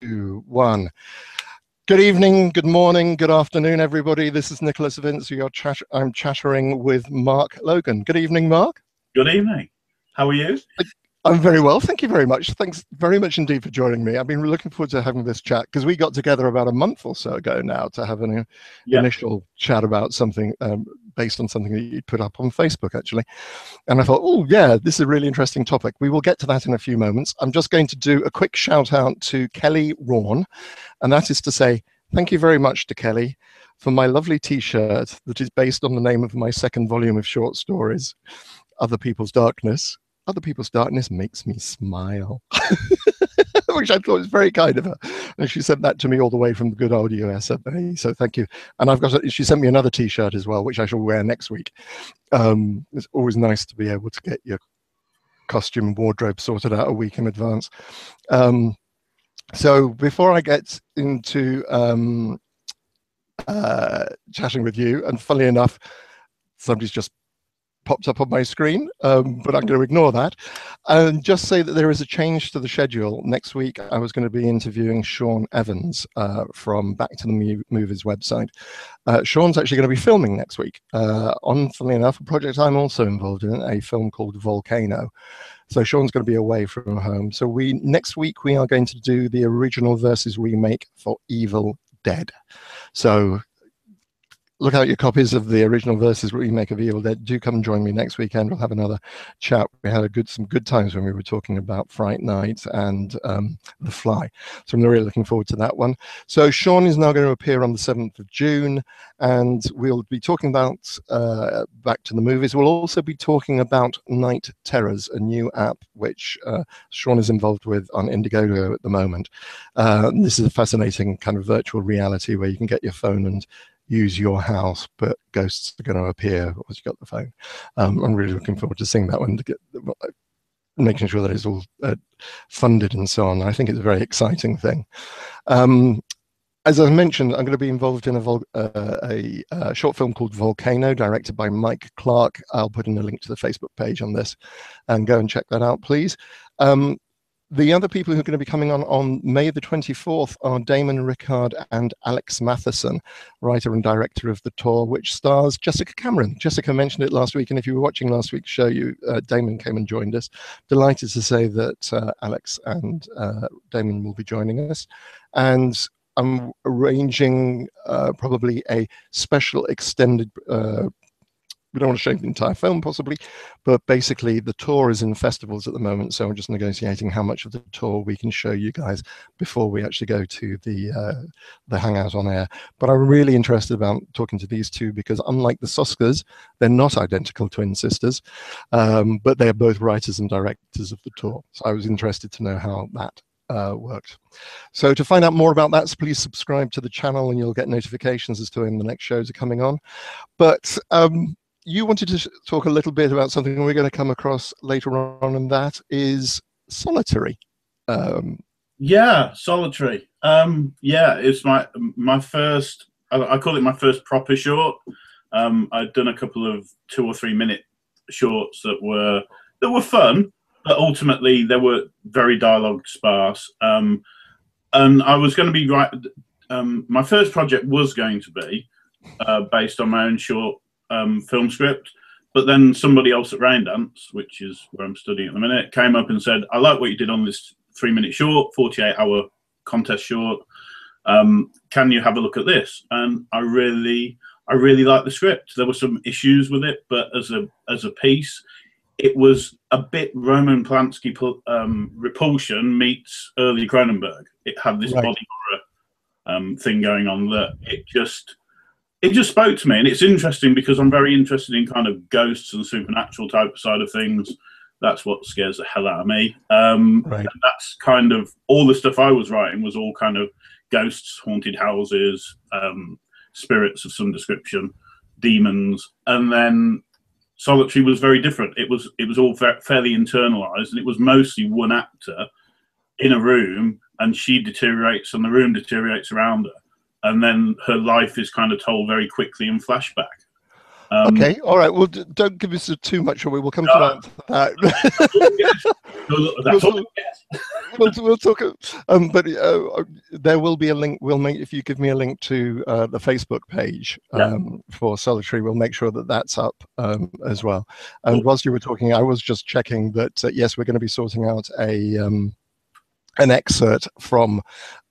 two, one. Good evening, good morning, good afternoon, everybody. This is Nicholas Vince. I'm chattering with Mark Logan. Good evening, Mark. Good evening. How are you? I'm very well. Thank you very much. Thanks very much indeed for joining me. I've been looking forward to having this chat because we got together about a month or so ago now to have an yeah. initial chat about something um, based on something that you put up on Facebook, actually. And I thought, oh, yeah, this is a really interesting topic. We will get to that in a few moments. I'm just going to do a quick shout out to Kelly Rawn, and that is to say, thank you very much to Kelly for my lovely t shirt that is based on the name of my second volume of short stories, Other People's Darkness other people's darkness makes me smile. Which I thought was very kind of her. And she sent that to me all the way from the good old USA. So thank you. And I've got, a, she sent me another t shirt as well, which I shall wear next week. Um, it's always nice to be able to get your costume wardrobe sorted out a week in advance. Um, so before I get into um, uh, chatting with you, and funnily enough, somebody's just popped up on my screen, um, but I'm going to ignore that and just say that there is a change to the schedule. Next week, I was going to be interviewing Sean Evans uh, from Back to the Movies website. Uh, Sean's actually going to be filming next week uh, on, enough, a project I'm also involved in, a film called Volcano. So Sean's going to be away from home. So we next week we are going to do the original versus remake for Evil Dead. So look out your copies of the original versus remake of Evil Dead. Do come join me next weekend. We'll have another chat. We had a good some good times when we were talking about Fright Night and um, The Fly. So I'm really looking forward to that one. So Sean is now going to appear on the 7th of June, and we'll be talking about uh, back to the movies. We'll also be talking about Night Terrors, a new app which uh, Sean is involved with on Indiegogo at the moment. Uh, this is a fascinating kind of virtual reality where you can get your phone and use your house, but ghosts are going to appear once you got the phone. Um, I'm really looking forward to seeing that one to get making sure that it's all uh, funded and so on. I think it's a very exciting thing. Um, as I mentioned, I'm going to be involved in a, uh, a, a, short film called Volcano, directed by Mike Clark. I'll put in a link to the Facebook page on this, and go and check that out, please. Um, the other people who are going to be coming on on May the 24th are Damon Rickard and Alex Matheson, writer and director of The Tour, which stars Jessica Cameron. Jessica mentioned it last week, and if you were watching last week's show, you uh, Damon came and joined us. Delighted to say that uh, Alex and uh, Damon will be joining us. And I'm arranging uh, probably a special extended uh, we don't want to show the entire film possibly, but basically the tour is in festivals at the moment, so we're just negotiating how much of the tour we can show you guys before we actually go to the uh, the hangout on air. But I'm really interested about talking to these two because unlike the Soskas, they're not identical twin sisters, um, but they're both writers and directors of the tour. So I was interested to know how that uh, worked. So to find out more about that, please subscribe to the channel and you'll get notifications as to when the next shows are coming on. But um, you wanted to talk a little bit about something we're going to come across later on, and that is solitary. Um, yeah, solitary. Um, yeah, it's my my first. I, I, call it my first proper short. Um, I'd done a couple of two or three minute shorts that were that were fun, but ultimately they were very dialogue sparse. Um, and I was going to be right. Um, my first project was going to be uh, based on my own short um, film script. But then somebody else at Raindance, which is where I'm studying at the minute, came up and said, I like what you did on this three minute short, 48 hour contest short. Um, can you have a look at this? And I really, I really like the script. There were some issues with it, but as a as a piece, it was a bit Roman Polanski um, repulsion meets early Cronenberg. It had this right. body horror um, thing going on that it just it just spoke to me, and it's interesting because I'm very interested in kind of ghosts and supernatural type side of things. That's what scares the hell out of me. Um, right. that's kind of all the stuff I was writing was all kind of ghosts, haunted houses, um, spirits of some description, demons, and then Solitary was very different. It was it was all fairly internalized, and it was mostly one actor in a room, and she deteriorates, and the room deteriorates around her and then her life is kind of told very quickly in flashback. Um, okay, all right. Well, don't give us too much away. We'll come to that. we'll, we'll, we'll, talk. Um, but uh, there will be a link. We'll make if you give me a link to uh, the Facebook page um, yeah. for Solitary. We'll make sure that that's up um, as well. And whilst you were talking, I was just checking that uh, yes, we're going to be sorting out a um, an excerpt from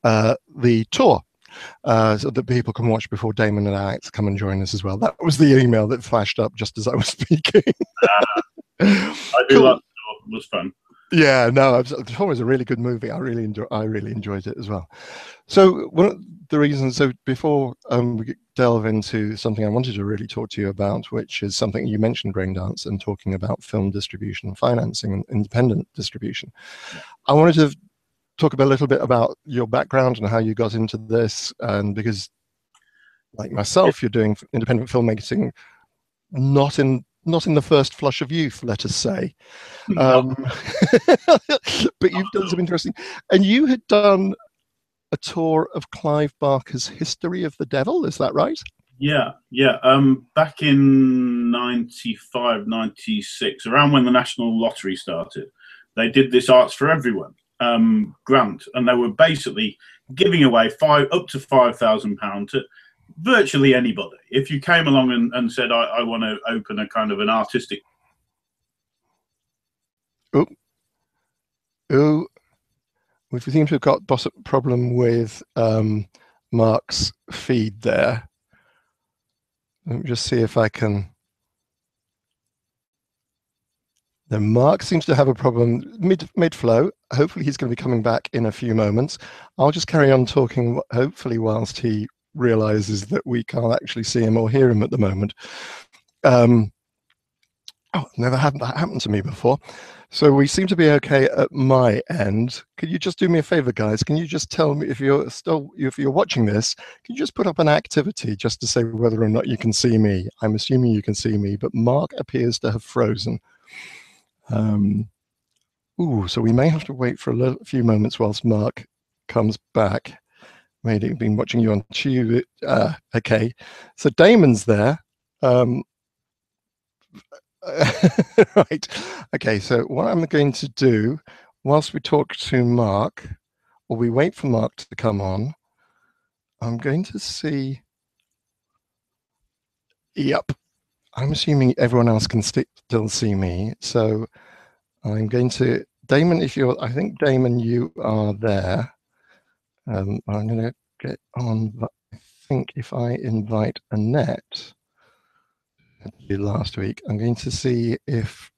uh, the tour uh, so that people can watch before Damon and Alex come and join us as well. That was the email that flashed up just as I was speaking. uh, I do cool. like it was fun. Yeah, no, it's always a really good movie. I really enjoy. I really enjoyed it as well. So one of the reasons. So before um, we delve into something I wanted to really talk to you about, which is something you mentioned, Raindance, and talking about film distribution, financing, and independent distribution. I wanted to talk about a little bit about your background and how you got into this, and because, like myself, you're doing independent filmmaking, not in not in the first flush of youth, let us say, um, but you've done some interesting, and you had done a tour of Clive Barker's History of the Devil. Is that right? Yeah, yeah. Um, back in 95, 96, around when the National Lottery started, they did this Arts for Everyone um, grant, and they were basically giving away five up to five thousand pound to virtually anybody. If you came along and, and said, I, I want to open a kind of an artistic. Oh, oh, we seem to have got a problem with um, Mark's feed there. Let me just see if I can. The Mark seems to have a problem mid mid flow. Hopefully, he's going to be coming back in a few moments. I'll just carry on talking. Hopefully, whilst he realizes that we can't actually see him or hear him at the moment. Um, oh, never had that happen to me before. So we seem to be okay at my end. Could you just do me a favor, guys? Can you just tell me if you're still if you're watching this? Can you just put up an activity just to say whether or not you can see me? I'm assuming you can see me, but Mark appears to have frozen. Um, ooh, so we may have to wait for a little, few moments whilst Mark comes back. Maybe been watching you on Tube. Uh, okay, so Damon's there. Um, right. Okay, so what I'm going to do whilst we talk to Mark, or we wait for Mark to come on, I'm going to see. Yep, I'm assuming everyone else can st still see me. So I'm going to, Damon, if you're, I think Damon, you are there. Um, I'm going to get on, I think if I invite Annette, last week, I'm going to see if,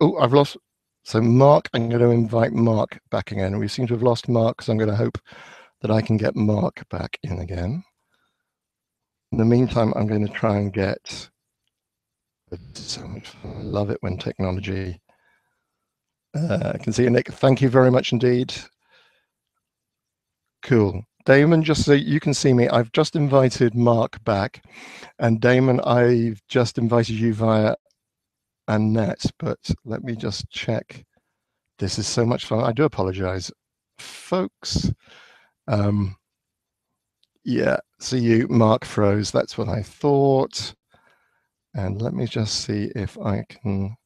oh, I've lost, so Mark, I'm going to invite Mark back again. We seem to have lost Mark, so I'm going to hope that I can get Mark back in again. In the meantime, I'm going to try and get so much fun. I love it when technology uh, I can see you, Nick. Thank you very much indeed. Cool. Damon, just so you can see me, I've just invited Mark back. And Damon, I've just invited you via Annette, but let me just check. This is so much fun. I do apologize, folks. Um, yeah, see you, Mark froze. That's what I thought. And let me just see if I can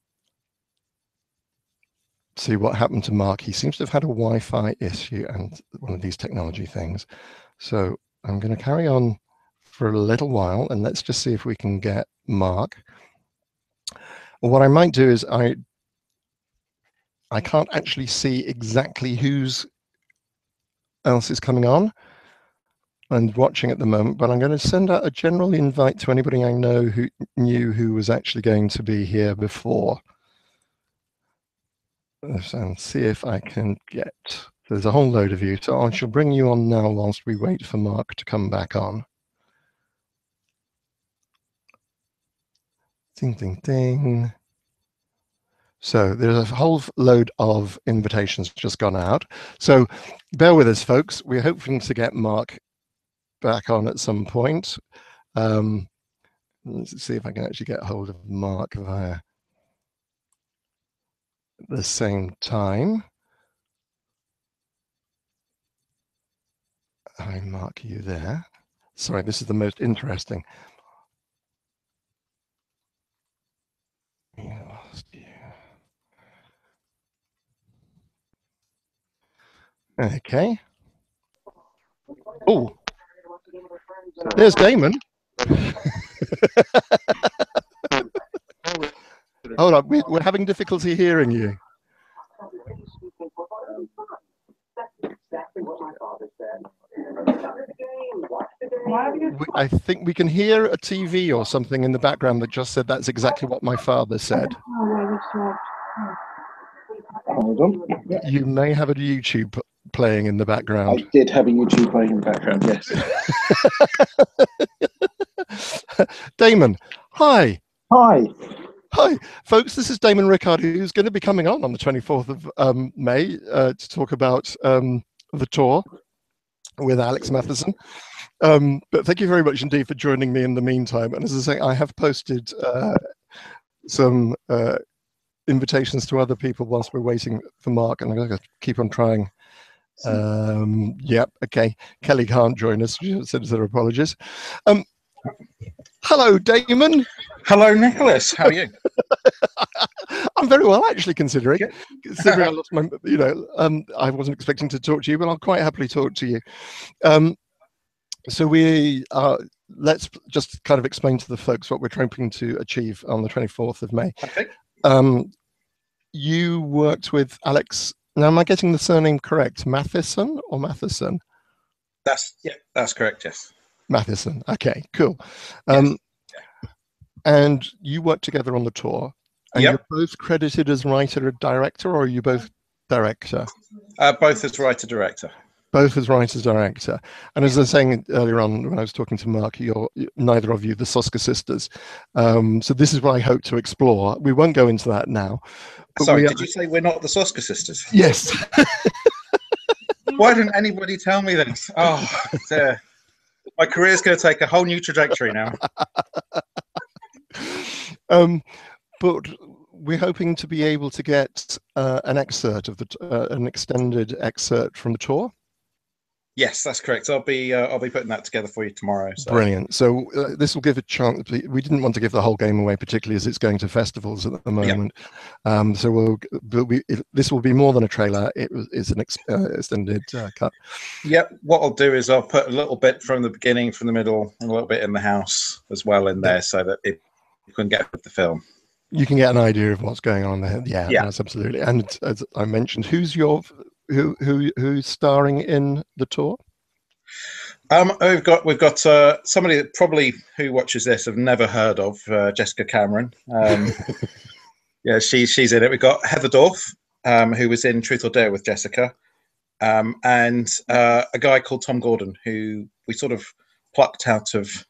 see what happened to Mark. He seems to have had a Wi-Fi issue and one of these technology things. So I'm going to carry on for a little while and let's just see if we can get Mark. What I might do is I I can't actually see exactly who's else is coming on and watching at the moment, but I'm going to send out a general invite to anybody I know who knew who was actually going to be here before. And see if I can get, there's a whole load of you. So I shall bring you on now whilst we wait for Mark to come back on. Ding, ding, ding. So there's a whole load of invitations just gone out. So bear with us, folks. We're hoping to get Mark back on at some point. Um, let's see if I can actually get hold of Mark via the same time. I mark you there. Sorry, this is the most interesting. Okay. Oh, there's Damon. Hold on, we, we're having difficulty hearing you. I think we can hear a TV or something in the background that just said that's exactly what my father said. Oh, Hold on. You may have a YouTube playing in the background. I did have a YouTube playing in the background, yes. Damon, hi. Hi. Hi, folks. This is Damon Rickard, who's going to be coming on on the 24th of um, May uh, to talk about um, the tour with Alex Matheson. Um, but thank you very much indeed for joining me in the meantime. And as I say, I have posted uh, some uh, invitations to other people whilst we're waiting for Mark, and I'm going to keep on trying. Um, yep, okay. Kelly can't join us. She sends her apologies. Um, hello, Damon. Hello, Nicholas. How are you? I'm very well, actually, considering. Considering I lost my, you know, um, I wasn't expecting to talk to you, but I'll quite happily talk to you. Um, so we uh, let's just kind of explain to the folks what we're trying to achieve on the 24th of May. Okay. Um, you worked with Alex. Now, am I getting the surname correct? Matheson or Matheson? That's yeah, that's correct. Yes. Matheson. Okay, cool. Um, yes. And you worked together on the tour. And yep. you're both credited as writer and director, or are you both director? Uh, both as writer director both as writer director. And as I was saying earlier on when I was talking to Mark, you're neither of you the Soska sisters. Um, so this is what I hope to explore. We won't go into that now. Sorry, did you say we're not the Soska sisters? Yes. Why didn't anybody tell me this? Oh, dear. my career's going to take a whole new trajectory now. um, but we're hoping to be able to get uh, an excerpt of the uh, an extended excerpt from the tour. Yes, that's correct. I'll be uh, I'll be putting that together for you tomorrow. So. Brilliant. So uh, this will give a chance. We didn't want to give the whole game away, particularly as it's going to festivals at the moment. Yep. Um, so we'll, we'll be, this will be more than a trailer. It is an ex, uh, extended uh, cut. Yep. What I'll do is I'll put a little bit from the beginning, from the middle, and a little bit in the house as well in there, so that it, you can get with the film. You can get an idea of what's going on there. Yeah, yeah. that's absolutely. And as I mentioned, who's your who who who's starring in the tour? Um, we've got we've got uh, somebody that probably who watches this have never heard of uh, Jessica Cameron. Um, yeah, she's she's in it. We've got Heather Dorff, um, who was in Truth or Dare with Jessica, um, and uh, a guy called Tom Gordon, who we sort of plucked out of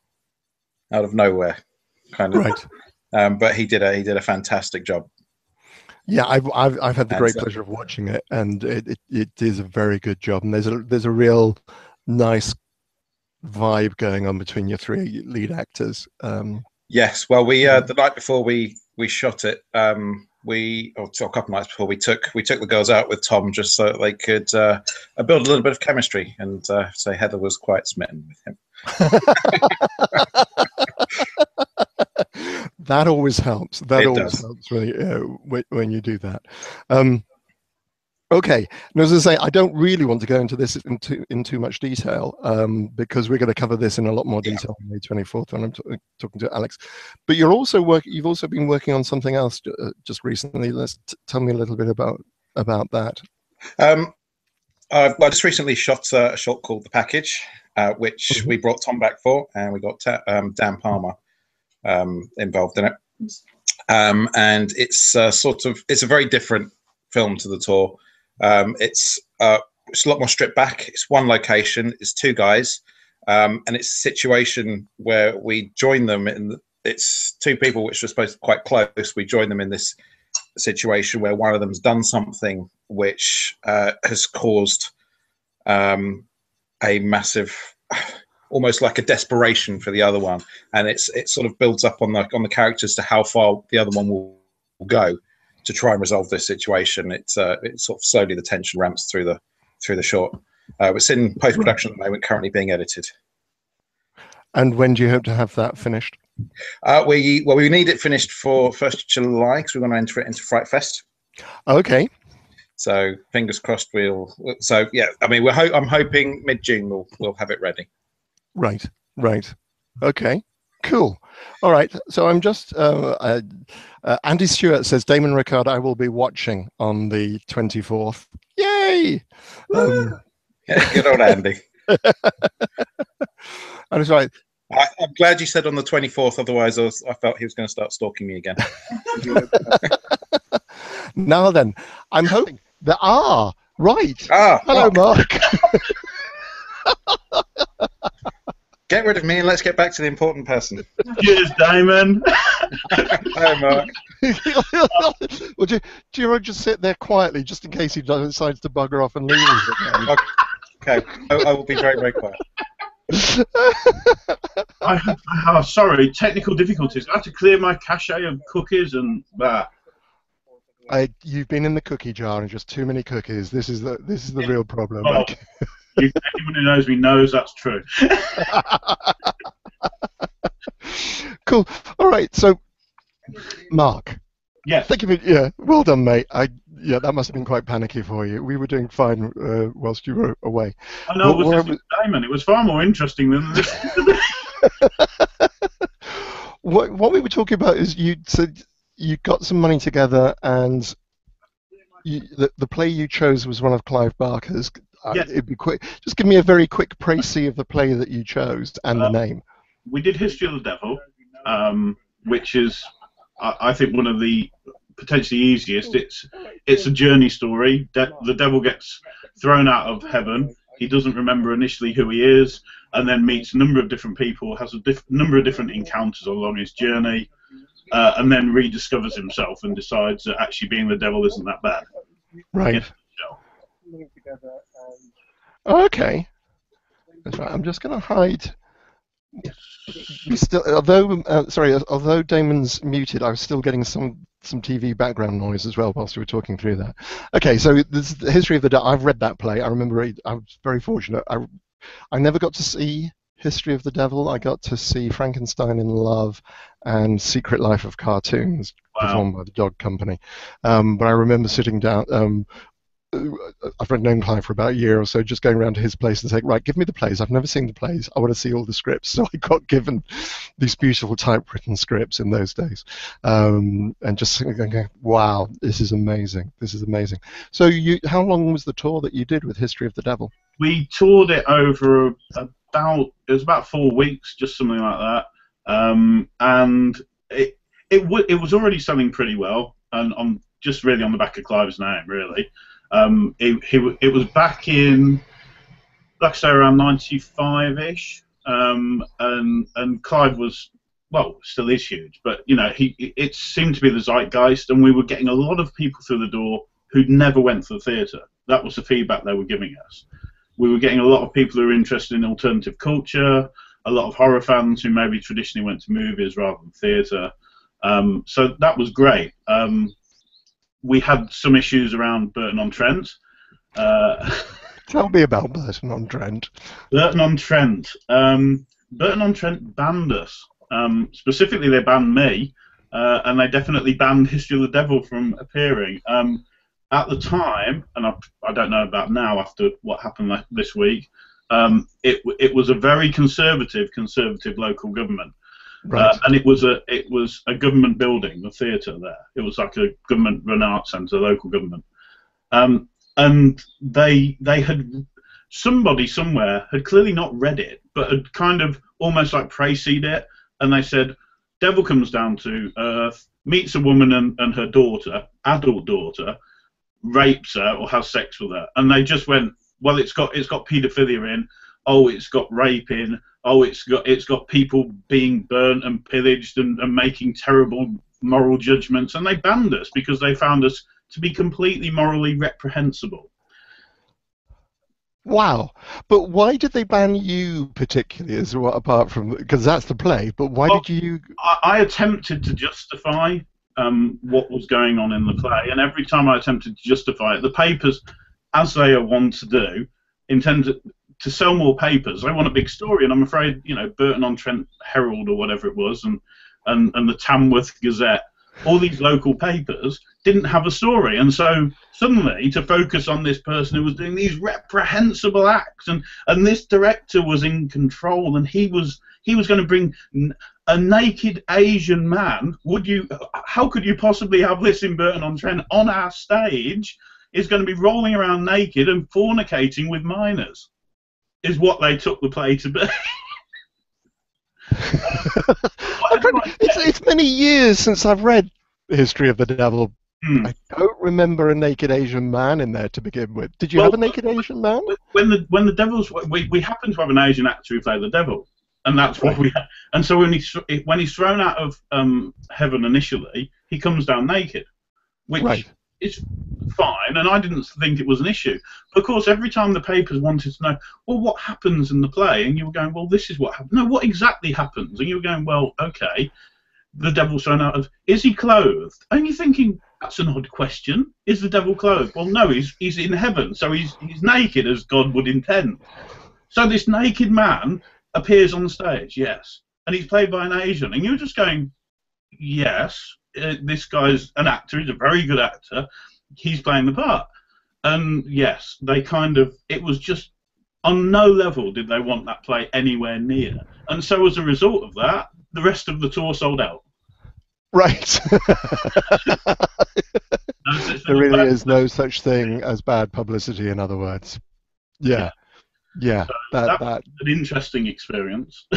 out of nowhere, kind of. Right. Um, but he did a he did a fantastic job. Yeah, I've I've, I've had the great pleasure of watching it, and it, it, it is a very good job. And there's a there's a real nice vibe going on between your three lead actors. Um, yes, well, we uh, the night before we we shot it, um, we or a couple nights before we took we took the girls out with Tom just so they could uh, build a little bit of chemistry, and uh, so Heather was quite smitten with him. that always helps. That it always does. helps when you, uh, when you do that. Um, okay, and as I say, I don't really want to go into this in too, in too much detail um, because we're going to cover this in a lot more detail yeah. on May twenty fourth when I'm t- talking to Alex. But you're also work. You've also been working on something else uh, just recently. Let's t- tell me a little bit about about that. Um, I just recently shot uh, a short called The Package, uh, which mm-hmm. we brought Tom back for, and we got ta- um, Dan Palmer um, involved in it. Um, and it's uh, sort of it's a very different film to the tour. Um, it's uh, it's a lot more stripped back. It's one location. It's two guys, um, and it's a situation where we join them in. It's two people which are supposed to be quite close. We join them in this situation where one of them's done something which uh, has caused um, a massive almost like a desperation for the other one, and it's it sort of builds up on the on the characters to how far the other one will, will go to try and resolve this situation. It's uh, it's sort of slowly the tension ramps through the through the short. Uh, it's in post production at the moment, currently being edited. And when do you hope to have that finished? Uh, we well, we need it finished for first July because we're going to enter it into Fright Fest. Okay. So fingers crossed. We'll. So yeah, I mean, we're. Ho- I'm hoping mid June we'll we'll have it ready. Right. Right. Okay. Cool. All right. So I'm just. Uh, uh, uh, Andy Stewart says Damon Rickard. I will be watching on the 24th. Yay! Um, good old Andy. I was right. I, I'm glad you said on the 24th. Otherwise, I, was, I felt he was going to start stalking me again. Now then, I'm hoping there are right. Ah, Hello, Mark, Mark. get rid of me and let's get back to the important person. Cheers, Damon. Hi, Mark. well, do, do you want to just sit there quietly, just in case he decides to bugger off and leave us again? Okay, I, I will be very, very quiet. I, oh, sorry, technical difficulties. I had to clear my cache of cookies and that. I, you've been in the cookie jar and just too many cookies. This is the this is the real problem. Oh. You, anyone who knows me knows that's true. cool. All right. So, Mark, Yes. thank you for yeah. Well done, mate. I yeah, that must have been quite panicky for you. We were doing fine uh, whilst you were away. I know it was Where- listening to Damon. It was far more interesting than this. What what we were talking about is you said you got some money together and you, the the play you chose was one of Clive Barker's. Uh, Yes. It'd be quick. Just give me a very quick précis of the play that you chose and the Uh, name. we did History of the Devil, um, which is, I, I think, one of the potentially easiest. It's it's a journey story. De- the devil gets thrown out of heaven. He doesn't remember initially who he is, and then meets a number of different people, has a diff- number of different encounters along his journey, uh, and then rediscovers himself and decides that actually being the devil isn't that bad. Right. Yeah. Okay. That's right. I'm just going to hide. We still, although uh, sorry, although Damon's muted, I was still getting some some TV background noise as well whilst we were talking through that. Okay, so this is the history of the. I've read that play. I remember. It, I was very fortunate. I I never got to see History of the Devil. I got to see Frankenstein in Love and Secret Life of Cartoons Wow. performed by the Dog Company. Um, but I remember sitting down. Um, uh, I've known Clive for about a year or so, just going around to his place and saying, "Right, give me the plays. I've never seen the plays. I want to see all the scripts." So I got given these beautiful typewritten scripts in those days, um, and just going, "Wow, this is amazing. This is amazing." So, you, how long was the tour that you did with History of the Devil? we toured it over about it was about four weeks, just something like that, um, and it it, w- it was already selling pretty well, and on just really on the back of Clive's name, really. Um, it, w- it was back in, like I say, around '95-ish, um, and and Clive was well, still is huge, but you know, he it seemed to be the zeitgeist, and we were getting a lot of people through the door who'd never went to the theatre. That was the feedback they were giving us we were getting a lot of people who were interested in alternative culture, a lot of horror fans who maybe traditionally went to movies rather than theatre. Um, so that was great. Um, we had some issues around Burton on Trent. Uh, Tell me about Burton on Trent. Burton on Trent. Um, Burton on Trent banned us. Um, specifically, they banned me, uh, and they definitely banned History of the Devil from appearing. Um, at the time, and I, I don't know about now after what happened this week, um, it, it was a very conservative, conservative local government. Right. Uh, and it was a it was a government building, a theatre there. It was like a government-run art centre, local government. Um, and they they had somebody somewhere had clearly not read it, but had kind of almost like prayseed it, and they said, "Devil comes down to Earth, meets a woman and, and her daughter, adult daughter, rapes her or has sex with her," and they just went, "Well, it's got it's got paedophilia in." Oh, it's got rape in. Oh, it's got it's got people being burnt and pillaged and, and making terrible moral judgments, and they banned us because they found us to be completely morally reprehensible. Wow. But why did they ban you particularly as well, apart from because that's the play, but why Well- did you I, I attempted to justify um, what was going on in the play, and every time I attempted to justify it, the papers, as they are wont to do, intend to, sell more papers. I want a big story, and I'm afraid, you know, Burton on Trent Herald or whatever it was, and and, and the Tamworth Gazette all these local papers didn't have a story, and so suddenly to focus on this person who was doing these reprehensible acts, and and this director was in control, and he was he was going to bring a naked Asian man. Would you? How could you possibly have this in Burton on Trent on our stage? Is going to be rolling around naked and fornicating with minors, is what they took the play to be. it's, it's many years since I've read the History of the Devil. Hmm. I don't remember a naked Asian man in there to begin with. Did you well, have a naked Asian man? When the when the Devil's we, we happen to have an Asian actor who played the Devil, and that's what we. And so when he's when he's thrown out of um, heaven initially, he comes down naked, which right. Is fine, and I didn't think it was an issue. But of course, every time the papers wanted to know, well, what happens in the play, and you were going, well, this is what happened. No, what exactly happens? And you were going, well, okay, the devil's thrown out of. Is he clothed? And you're thinking, that's an odd question. Is the devil clothed? Well, no, he's he's in heaven, so he's he's naked as God would intend. So this naked man appears on stage, yes, and he's played by an Asian, and you're just going, yes, uh, this guy's an actor. He's a very good actor he's playing the part. And yes, they kind of it was just on no level did they want that play anywhere near. And so as a result of that, the rest of the tour sold out. Right. there really is no such thing as bad publicity, in other words. Yeah. Yeah. So that, that, that an interesting experience.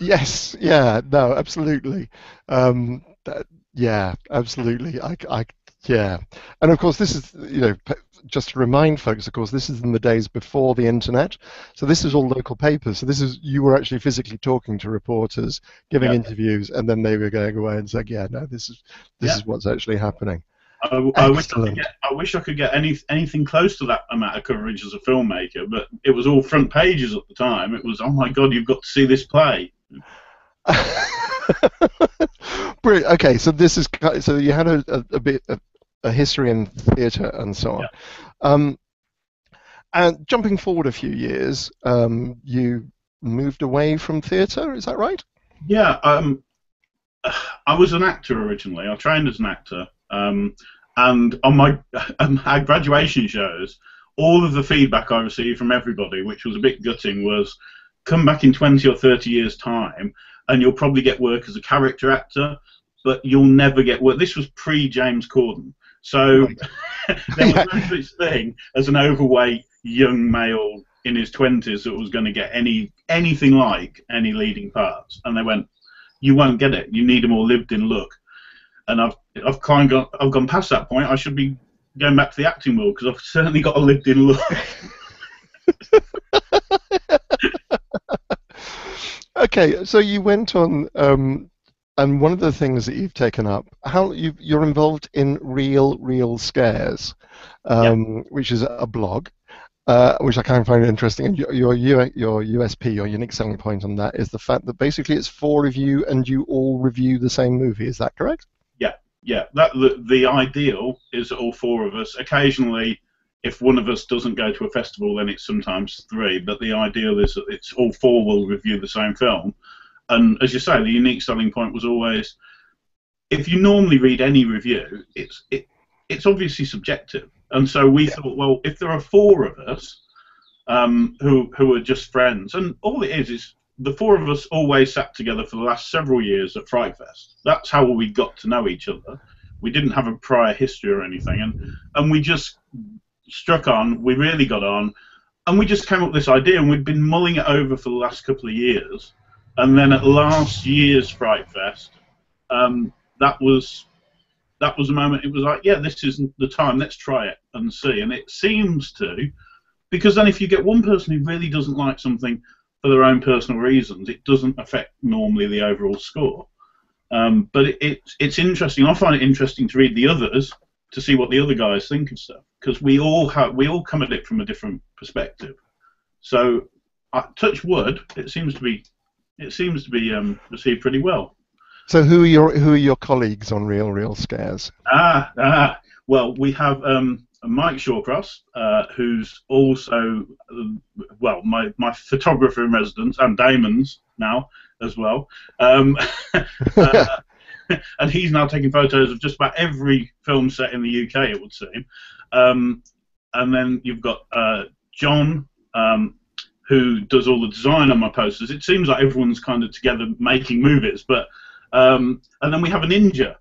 yes. Yeah. No. Absolutely. Um, that, yeah. Absolutely. I, I yeah, and of course, this is you know just to remind folks. Of course, this is in the days before the internet, so this is all local papers. So this is you were actually physically talking to reporters, giving yeah. interviews, and then they were going away and saying, "Yeah, no, this is this yeah. is what's actually happening." I, I, wish I, could get, I wish I could get any anything close to that amount of coverage as a filmmaker, but it was all front pages at the time. It was, oh my god, you've got to see this play. Brilliant. Okay, so this is so you had a, a, a bit a, a, history in theatre and so on. Yeah. Um, and jumping forward a few years, um, you moved away from theatre. Is that right? Yeah. Um, I was an actor originally. I trained as an actor, um, and on my, my graduation shows, all of the feedback I received from everybody, which was a bit gutting, was come back in 20 or 30 years' time and you'll probably get work as a character actor, but you'll never get work. This was pre James Corden, so there was no such thing as an overweight young male in his twenties that was going to get any anything like any leading parts. And they went, "You won't get it. You need a more lived-in look." And I've I've kind of I've gone past that point. I should be going back to the acting world because I've certainly got a lived-in look. Okay, so you went on, um, and one of the things that you've taken up, how you, you're involved in Real Reel Scares, um, which is a blog, uh, which I kind of find interesting. And your, your your USP, your unique selling point on that is the fact that basically it's four of you and you all review the same movie. Is that correct? Yeah, yeah. That the, the ideal is all four of us. Occasionally if one of us doesn't go to a festival, then it's sometimes three. But the ideal is that it's all four will review the same film. And as you say, the unique selling point was always, if you normally read any review, it's it, it's obviously subjective. And so we yeah. thought, well, if there are four of us um, who who are just friends, and all it is is the four of us always sat together for the last several years at Fright Fest. That's how we got to know each other. We didn't have a prior history or anything, and and we just struck on, we really got on, and we just came up with this idea, and we'd been mulling it over for the last couple of years. And then at last year's Fright Fest, um, that was that was a moment. It was like, yeah, this isn't the time. Let's try it and see. And it seems to, because then if you get one person who really doesn't like something for their own personal reasons, it doesn't affect normally the overall score. Um, but it, it, it's interesting. I find it interesting to read the others to see what the other guys think of stuff because we all have we all come at it from a different perspective. So, uh, touch wood, it seems to be it seems to be um, received pretty well. So, who are your who are your colleagues on Real Reel Scares? Ah, ah well, we have um, Mike Shawcross, uh, who's also uh, well my my photographer in residence and Damon's now as well. Um, uh, and he's now taking photos of just about every film set in the UK, it would seem. Um, and then you've got uh, John, um, who does all the design on my posters. It seems like everyone's kind of together making movies, but um, and then we have a ninja,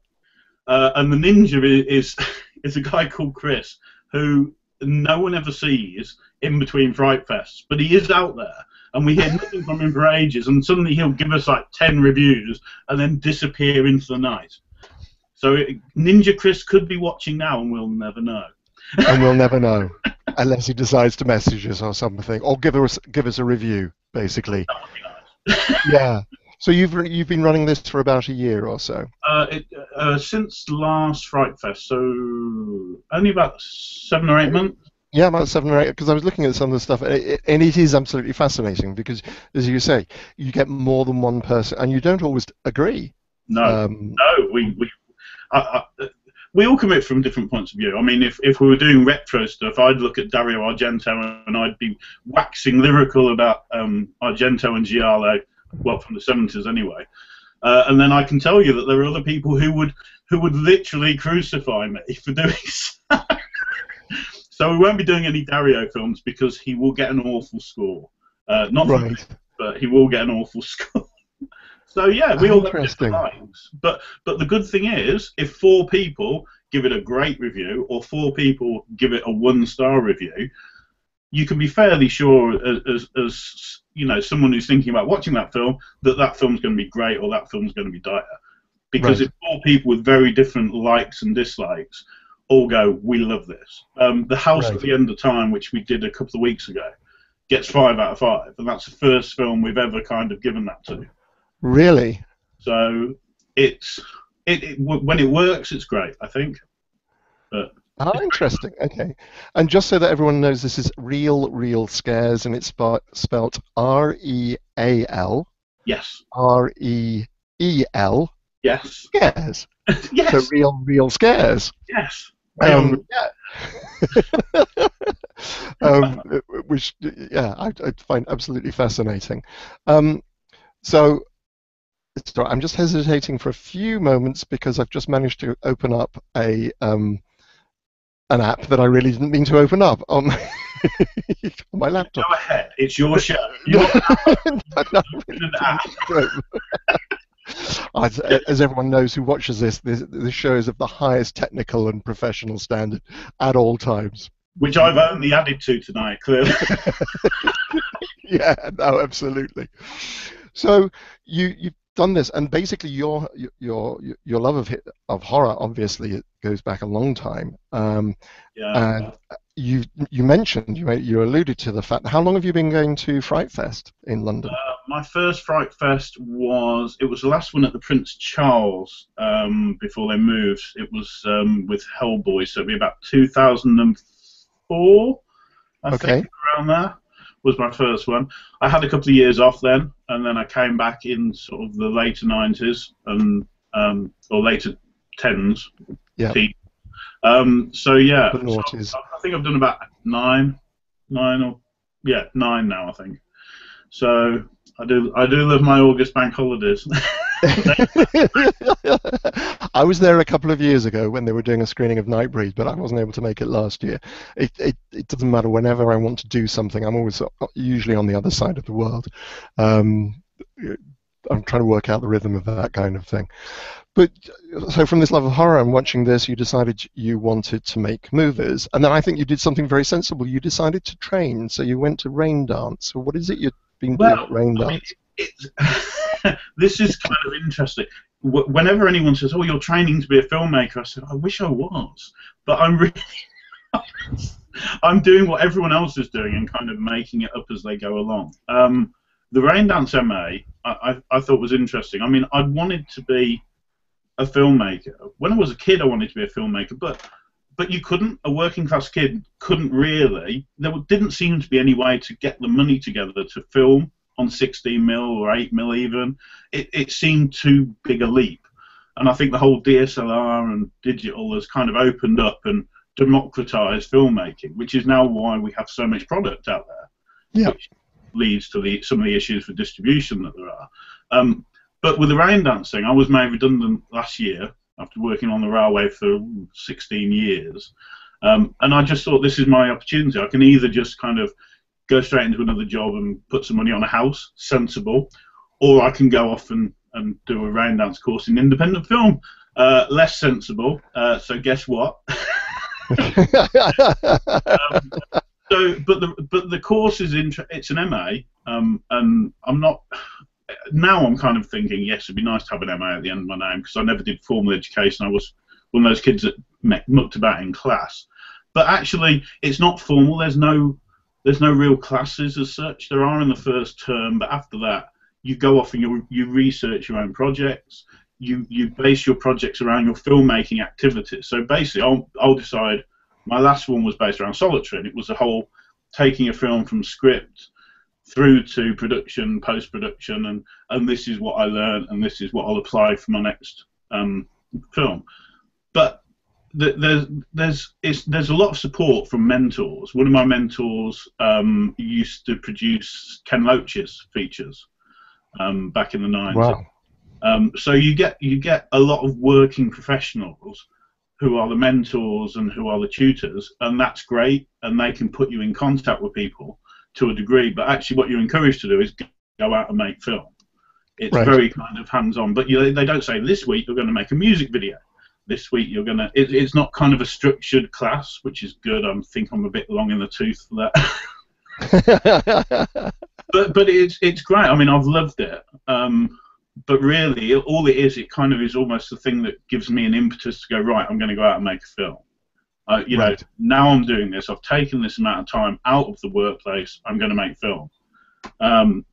uh, and the ninja is is a guy called Chris who no one ever sees in between Fright Fests, but he is out there, and we hear nothing from him for ages, and suddenly he'll give us like ten reviews and then disappear into the night. So Ninja Chris could be watching now, and we'll never know. and we'll never know unless he decides to message us or something, or give us give us a review, basically. Nice. yeah. So you've you've been running this for about a year or so. Uh, it, uh, since last Fright Fest, so only about seven or eight months. Yeah, about seven or eight. Because I was looking at some of the stuff, and it, and it is absolutely fascinating. Because, as you say, you get more than one person, and you don't always agree. No, um, no, we we. I, I, we all commit from different points of view. I mean, if, if we were doing retro stuff, I'd look at Dario Argento and I'd be waxing lyrical about um, Argento and Giallo, well, from the 70s anyway. Uh, and then I can tell you that there are other people who would who would literally crucify me for doing so. So we won't be doing any Dario films because he will get an awful score. Uh, not right. but he will get an awful score. So yeah, we all have different minds. But but the good thing is, if four people give it a great review or four people give it a one star review, you can be fairly sure as, as, as, you know someone who's thinking about watching that film that that film's going to be great or that film's going to be dire. Because right. if four people with very different likes and dislikes all go, we love this. Um, the House right. at the End of Time, which we did a couple of weeks ago, gets five out of five, and that's the first film we've ever kind of given that to. Really? So it's it, it when it works, it's great. I think. But Ah, interesting. Okay. And just so that everyone knows, this is real, reel scares, and it's sp- spelt R E A L. Yes. R E E L. Yes. Scares. yes. So real, reel scares. Yes. Um, yeah. um, which, yeah, I, I, find absolutely fascinating. Um, so Sorry, I'm just hesitating for a few moments because I've just managed to open up a um, an app that I really didn't mean to open up on my, on my laptop. Go ahead, it's your show. as, as, everyone knows who watches this, this, this show is of the highest technical and professional standard at all times. Which I've only added to tonight, clearly. yeah, no, absolutely. So you you've done this, and basically your your your love of of horror obviously it goes back a long time. Um, yeah. And you you mentioned you you alluded to the fact. How long have you been going to Fright Fest in London? Uh, my first Fright Fest was it was the last one at the Prince Charles um, before they moved. It was um, with Hellboy, so it'd be about 2004. I okay. think around there was my first one. I had a couple of years off then, and then I came back in sort of the later nineties and um, or later tens. Yeah. Um, so yeah, so I think I've done about nine, nine or yeah, nine now I think. So I do I do love my August bank holidays. I was there a couple of years ago when they were doing a screening of Nightbreed, but I wasn't able to make it last year. It, it, it doesn't matter. Whenever I want to do something, I'm always usually on the other side of the world. Um, I'm trying to work out the rhythm of that kind of thing. But so from this love of horror and watching this, you decided you wanted to make movies, and then I think you did something very sensible. You decided to train, so you went to Raindance. What is it you've been well, at? I mean, this is kind of interesting. Whenever anyone says, "Oh, you're training to be a filmmaker," I said, "I wish I was," but I'm really, I'm doing what everyone else is doing and kind of making it up as they go along. Um, the Raindance MA, I, I, I thought was interesting. I mean, I wanted to be a filmmaker. When I was a kid, I wanted to be a filmmaker, but but you couldn't. A working class kid couldn't really. There didn't seem to be any way to get the money together to film on 16 mil or 8 mil even, it, it seemed too big a leap. And I think the whole DSLR and digital has kind of opened up and democratized filmmaking, which is now why we have so much product out there. Yeah. Which leads to the, some of the issues with distribution that there are. Um, but with the rain dancing, I was made redundant last year after working on the railway for 16 years. Um, and I just thought this is my opportunity. I can either just kind of go straight into another job and put some money on a house, sensible, or I can go off and, and do a Raindance course in independent film, uh, less sensible. Uh, so guess what? um, so, but the but the course is in it's an MA, um, and I'm not now. I'm kind of thinking, yes, it'd be nice to have an MA at the end of my name because I never did formal education. I was one of those kids that mucked about in class. But actually, it's not formal. There's no there's no real classes as such. There are in the first term, but after that, you go off and you you research your own projects. You you base your projects around your filmmaking activities. So basically, I'll I'll decide. My last one was based around solitary, and it was a whole taking a film from script through to production, post production, and and this is what I learned, and this is what I'll apply for my next um, film. But there's there's there's a lot of support from mentors. One of my mentors um, used to produce Ken Loach's features um, back in the 90s. Wow. Um, so you get you get a lot of working professionals who are the mentors and who are the tutors, and that's great, and they can put you in contact with people to a degree. But actually, what you're encouraged to do is go out and make film. It's right. very kind of hands-on, but you, they don't say this week you're going to make a music video this week you're gonna it, it's not kind of a structured class which is good i think i'm a bit long in the tooth for that but but it's it's great i mean i've loved it um, but really all it is it kind of is almost the thing that gives me an impetus to go right i'm going to go out and make a film uh, you right. know now i'm doing this i've taken this amount of time out of the workplace i'm going to make film um,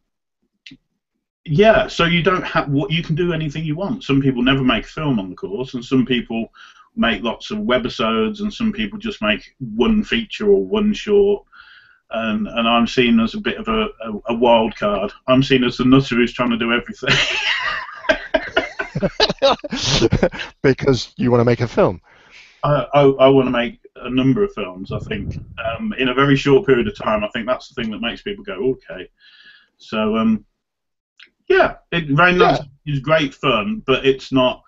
yeah, so you don't have what you can do anything you want. Some people never make film on the course, and some people make lots of webisodes, and some people just make one feature or one short. And and I'm seen as a bit of a, a, a wild card. I'm seen as the nutter who's trying to do everything. because you want to make a film. I, I, I want to make a number of films. I think um, in a very short period of time. I think that's the thing that makes people go okay. So um, yeah, it, Rain yeah. is great fun, but it's not.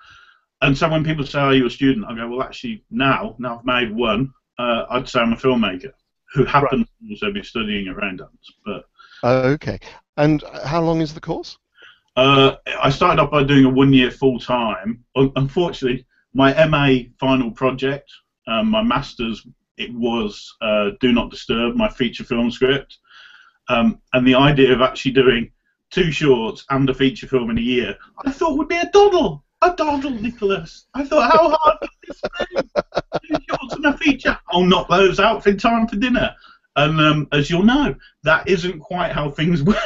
And so when people say, "Are you a student?" I go, "Well, actually, now, now I've made one, uh, I'd say I'm a filmmaker who happens right. to also be studying at Raindance." But uh, okay, and how long is the course? Uh, I started off by doing a one-year full-time. Unfortunately, my MA final project, um, my master's, it was uh, "Do Not Disturb," my feature film script, um, and the idea of actually doing two shorts and a feature film in a year, I thought would be a doddle. A doddle, Nicholas. I thought, how hard could this be? Two shorts and a feature. I'll knock those out in time for dinner. And um, as you'll know, that isn't quite how things work.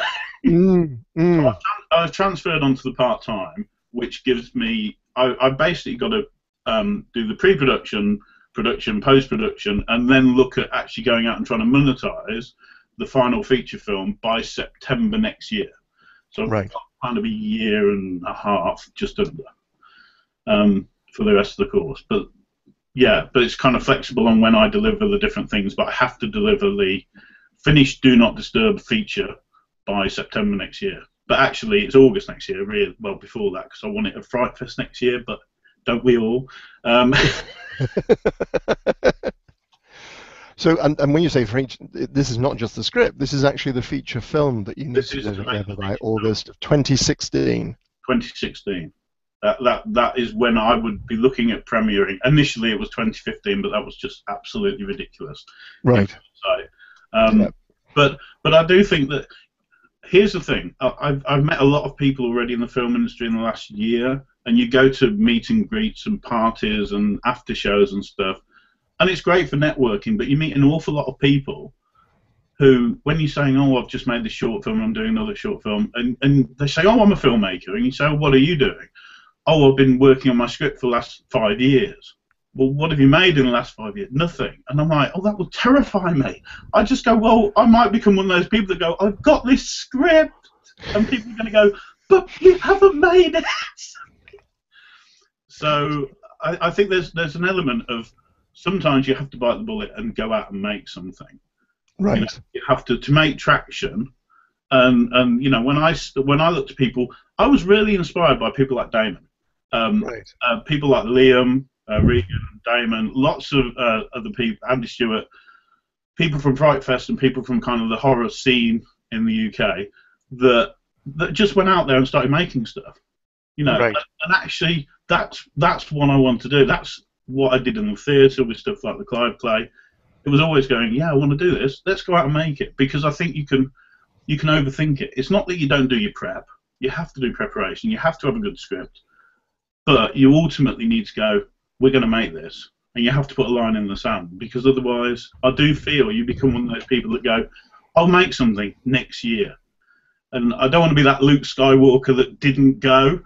Mm, mm. So I've, I've, transferred onto the part time, which gives me. I, I basically got to um, do the pre-production, production, post-production, and then look at actually going out and trying to monetize the final feature film by September next year. So right. Kind of a year and a half, just under, um, for the rest of the course. But yeah, but it's kind of flexible on when I deliver the different things. But I have to deliver the finished Do Not Disturb feature by September next year. But actually, it's August next year, really, well before that, because I want it at Fright Fest next year. But don't we all? Um, So, and, and when you say feature, this is not just the script. This is actually the feature film that you need to together by August of 2016. 2016. That, that that is when I would be looking at premiering. Initially, it was 2015, but that was just absolutely ridiculous. Right. So, um, yeah. But but I do think that here's the thing. I've I've met a lot of people already in the film industry in the last year, and you go to meet and greets and parties and after shows and stuff and it's great for networking. But you meet an awful lot of people who, when you're saying, "Oh, I've just made this short film, I'm doing another short film," and and they say, "Oh, I'm a filmmaker," and you say, oh, "What are you doing?" "Oh, I've been working on my script for the last five years." Well, what have you made in the last five years? Nothing. And I'm like, oh, that would terrify me. I just go, well, I might become one of those people that go, I've got this script, and people are going to go, but you haven't made it. so I, I think there's there's an element of sometimes you have to bite the bullet and go out and make something. Right. You, know, you have to to make traction. And and you know when I when I looked at people, I was really inspired by people like Damon, um, Right. uh, people like Liam, uh, Regan, Damon, lots of uh, other people, Andy Stewart, people from Fright Fest and people from kind of the horror scene in the UK that that just went out there and started making stuff. You know, Right. and, and actually that's that's what I want to do. That's what I did in the theatre with stuff like the Clive Play. It was always going, yeah, I want to do this. Let's go out and make it because I think you can you can overthink it. It's not that you don't do your prep. You have to do preparation. You have to have a good script. But you ultimately need to go, we're going to make this. And you have to put a line in the sand because otherwise, I do feel you become one of those people that go, I'll make something next year. And I don't want to be that Luke Skywalker that didn't go.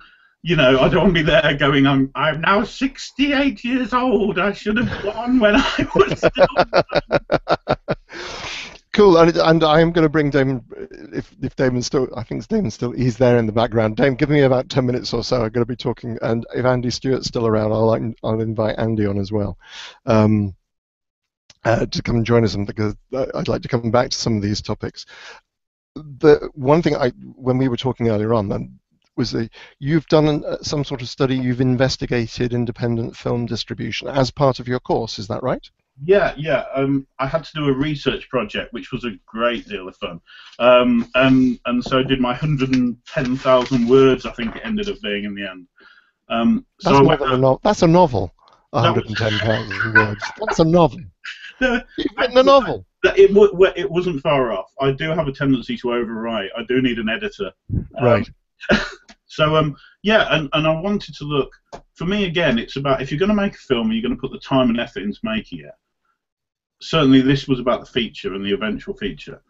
You know, I don't want to be there going, I'm, I'm now 68 years old. I should have gone when I was still Cool, and, and I am going to bring Damon. If if Damon's still, I think Damon's still. He's there in the background. Damon, give me about ten minutes or so. I'm going to be talking, and if Andy Stewart's still around, I'll I'll invite Andy on as well, um, uh, to come and join us, because I'd like to come back to some of these topics. The one thing I, when we were talking earlier on, then was that you've done uh, some sort of study. You've investigated independent film distribution as part of your course. Is that right? Yeah, yeah. Um, I had to do a research project, which was a great deal of fun. Um, and and so I did my 110,000 words. I think it ended up being in the end. Um, so That's I more than a novel. That's a novel. That 110,000 words. That's a novel. No, You've written a novel. it, wa- it wasn't far off. I do have a tendency to overwrite. I do need an editor. Um, Right. So um, yeah, and, and I wanted to look. For me, again, it's about if you're going to make a film, and you're going to put the time and effort into making it. Certainly, this was about the feature and the eventual feature.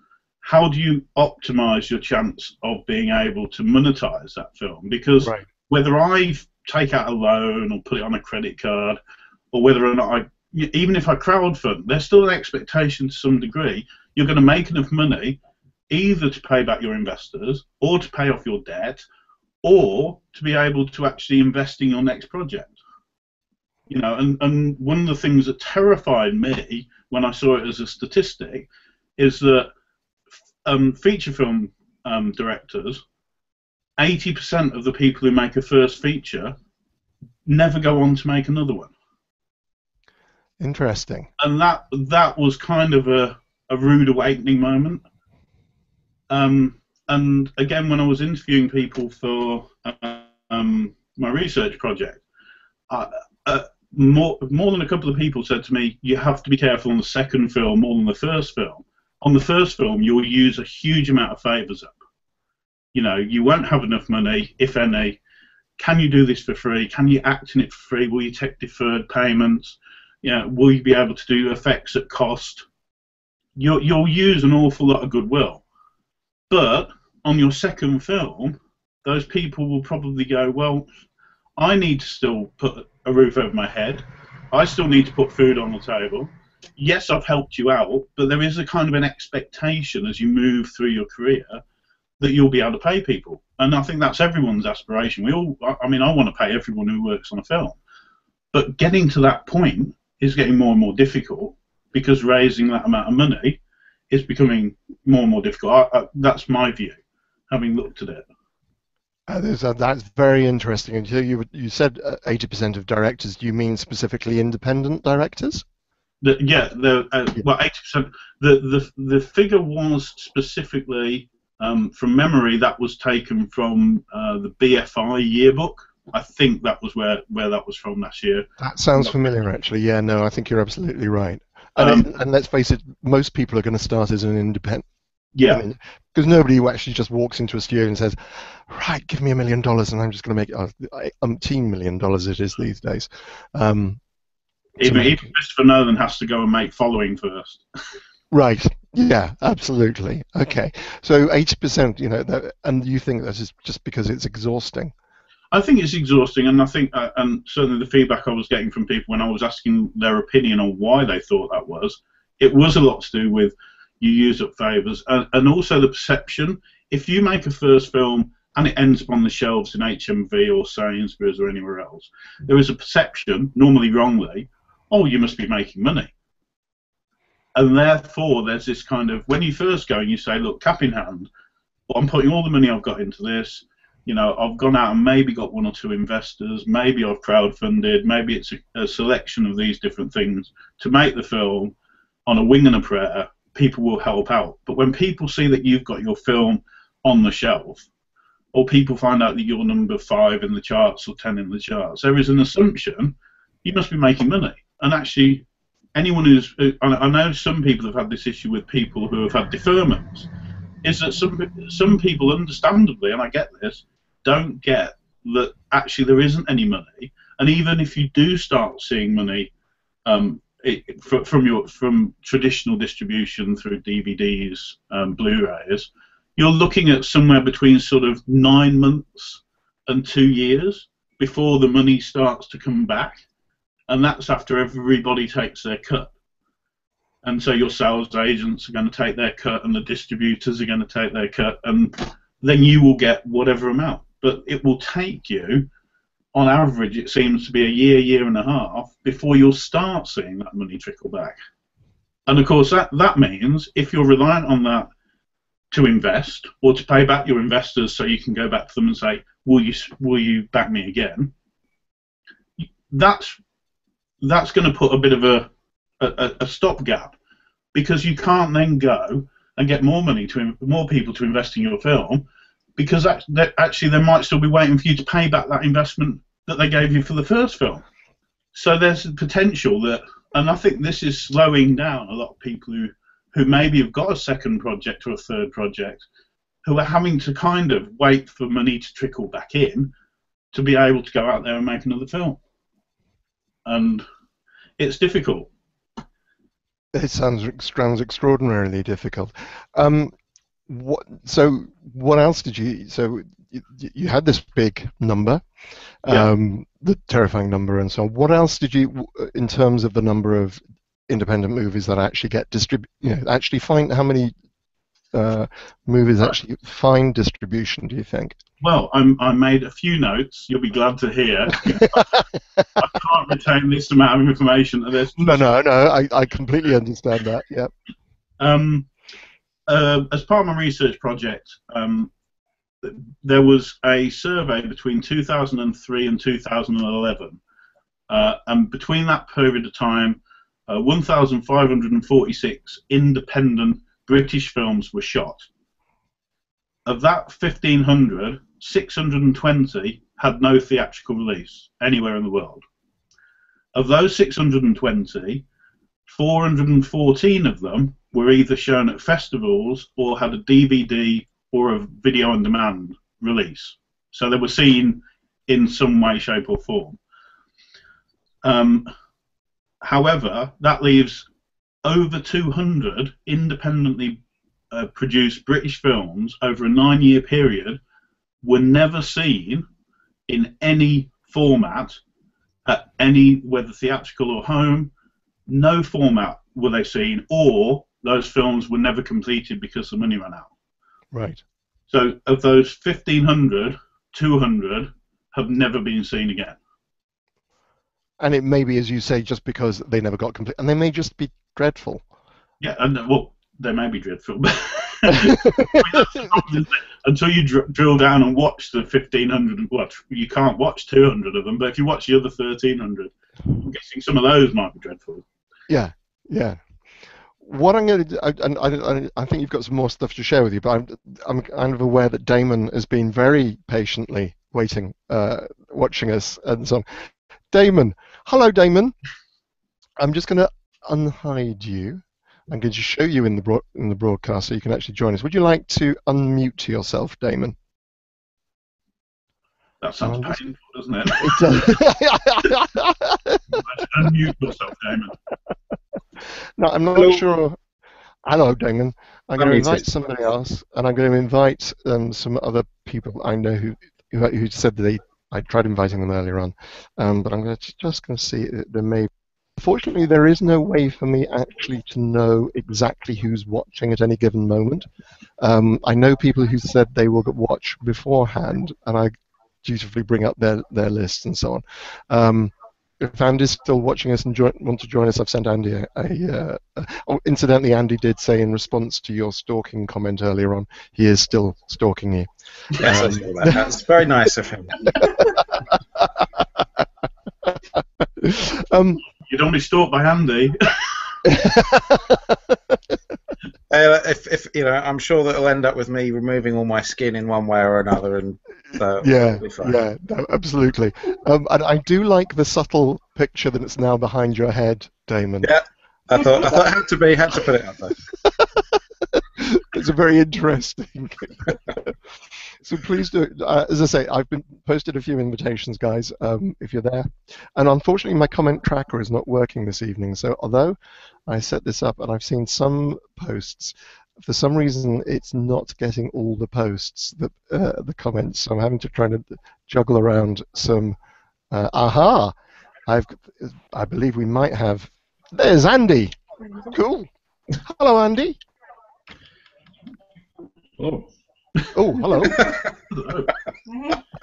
How do you optimize your chance of being able to monetize that film? Because Right. whether I take out a loan or put it on a credit card, or whether or not I, even if I crowdfund, there's still an expectation to some degree you're going to make enough money either to pay back your investors or to pay off your debt or to be able to actually invest in your next project. You know, and, and one of the things that terrified me when I saw it as a statistic is that um, feature film um, directors, 80% of the people who make a first feature never go on to make another one. Interesting. And that that was kind of a, a rude awakening moment. Um, and again, when I was interviewing people for um, my research project, uh, uh, more more than a couple of people said to me, "You have to be careful on the second film more than the first film. On the first film, you'll use a huge amount of favors up. You know, you won't have enough money, if any. Can you do this for free? Can you act in it for free? Will you take deferred payments? You know, will you be able to do effects at cost? You'll, you'll use an awful lot of goodwill. But on your second film, those people will probably go, well, I need to still put a roof over my head. I still need to put food on the table. Yes, I've helped you out, but there is a kind of an expectation as you move through your career that you'll be able to pay people. And I think that's everyone's aspiration. We all, I- mean, I want to pay everyone who works on a film. But getting to that point is getting more and more difficult because raising that amount of money is becoming more and more difficult. I, I, that's my view, having looked at it. Uh, a- that's very interesting. And you you, you said uh, 80% of directors. Do you mean specifically independent directors? The, yeah, the uh, well, eighty percent. The, the the figure was specifically um, from memory. That was taken from uh, the BFI yearbook. I think that was where where that was from last year. That sounds familiar, actually. Yeah, no, I think you're absolutely right. And, Um, and let's face it, most people are going to start as an independent. Yeah, because nobody who actually just walks into a studio and says, "Right, give me a million dollars, and I'm just going to make uh, umpteen million dollars." It is these days. Um, even, even Christopher Nolan has to go and make following first. Right. Yeah. Absolutely. Okay. So eighty percent, you know, that, and you think that is just because it's exhausting. I think it's exhausting, and I think, uh, and certainly the feedback I was getting from people when I was asking their opinion on why they thought that was, it was a lot to do with you use up favors, and, and also the perception. If you make a first film and it ends up on the shelves in HMV or Sainsbury's or anywhere else, there is a perception, normally wrongly, oh, you must be making money. And therefore, there's this kind of when you first go and you say, look, cap in hand, But I'm putting all the money I've got into this. You know, I've gone out and maybe got one or two investors. Maybe I've crowdfunded. Maybe it's a, a selection of these different things to make the film on a wing and a prayer. People will help out. But when people see that you've got your film on the shelf, or people find out that you're number five in the charts or ten in the charts, there is an assumption you must be making money. And actually, anyone who's I know some people have had this issue with people who have had deferments, is that some some people understandably, and I get this, don't get that actually there isn't any money, and even if you do start seeing money. Um, it, from your from traditional distribution through DVDs, um, Blu-rays, you're looking at somewhere between sort of nine months and two years before the money starts to come back and that's after everybody takes their cut. And so your sales agents are going to take their cut, and the distributors are going to take their cut, and then you will get whatever amount. But it will take you, on average, it seems to be a year, year and a half before you'll start seeing that money trickle back. And of course, that, that means if you're reliant on that to invest or to pay back your investors so you can go back to them and say, will you, will you back me again? That's that's going to put a bit of a, a, a stopgap because you can't then go and get more money to more people to invest in your film because actually they might still be waiting for you to pay back that investment that they gave you for the first film. So there's a potential that, and I think this is slowing down a lot of people who, who maybe have got a second project or a third project, who are having to kind of wait for money to trickle back in to be able to go out there and make another film and it's difficult. It sounds sounds extraordinarily difficult. Um, what? So what else did you? So you, you had this big number, um, the terrifying number, and so on. What else did you, in terms of the number of independent movies that actually get distributed? You know, actually find how many uh, movies actually find distribution? Do you think? Well, I'm, I made a few notes. You'll be glad to hear. I can't retain this amount of information. There's no, no, no. I, I completely understand that. Yep. Um, uh, as part of my research project, um, there was a survey between 2003 and 2011, uh, and between that period of time, uh, 1,546 independent British films were shot. Of that 1,500, 620 had no theatrical release anywhere in the world. Of those 620, 414 of them were either shown at festivals or had a DVD or a video on demand release. So they were seen in some way, shape, or form. Um, however, that leaves over 200 independently uh, produced British films over a nine year period were never seen in any format at any, whether theatrical or home, no format were they seen, or those films were never completed because the money ran out. Right. So of those 1,500, 200 have never been seen again. And it may be, as you say, just because they never got complete, and they may just be dreadful. Yeah, and uh, well, they may be dreadful, but until you dr- drill down and watch the 1500 watch, you can't watch 200 of them. But if you watch the other 1300, I'm guessing some of those might be dreadful. Yeah, yeah. What I'm going to, I, I, I think you've got some more stuff to share with you, but I'm, I'm kind of aware that Damon has been very patiently waiting, uh, watching us, and so. On. Damon, hello, Damon. I'm just going to unhide you. I'm going to show you in the bro- in the broadcast so you can actually join us. Would you like to unmute yourself, Damon? That sounds painful, doesn't it? it does. unmute yourself, Damon. No, I'm not Hello. sure. Hello, Damon. I'm going to invite somebody else, and I'm going to invite um, some other people I know who, who, who said that they. I tried inviting them earlier on, um, but I'm going to, just going to see there may Fortunately, there is no way for me actually to know exactly who's watching at any given moment. Um, I know people who said they will watch beforehand, and I dutifully bring up their, their lists and so on. Um, if Andy's still watching us and join, want to join us, I've sent Andy a. a uh, oh, incidentally, Andy did say in response to your stalking comment earlier on, he is still stalking you. Yes, um, I saw that. That's very nice of him. um, you don't be stalked by Andy. Uh, if, if you know, I'm sure that it'll end up with me removing all my skin in one way or another, and so yeah, yeah, no, absolutely. Um, and I do like the subtle picture that it's now behind your head, Damon. Yeah, I thought I thought it had to be, had to put it up there. it's a very interesting. so please do. Uh, as I say, I've been posted a few invitations, guys. Um, if you're there, and unfortunately, my comment tracker is not working this evening. So although I set this up and I've seen some posts. For some reason, it's not getting all the posts, the, uh, the comments. So I'm having to try to juggle around some. Uh, aha! I've, I believe we might have. There's Andy. Cool. Hello, Andy. Oh. Oh, hello.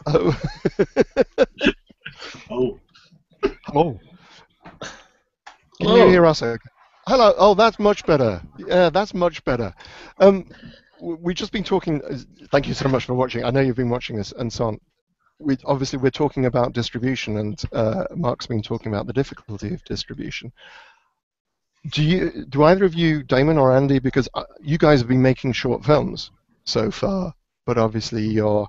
oh. oh. Oh. Can you hear us? Okay? Hello. Oh, that's much better. Yeah, that's much better. Um, we've just been talking. Uh, thank you so much for watching. I know you've been watching this and so on. We obviously we're talking about distribution, and uh, Mark's been talking about the difficulty of distribution. Do you, do either of you, Damon or Andy, because uh, you guys have been making short films so far, but obviously your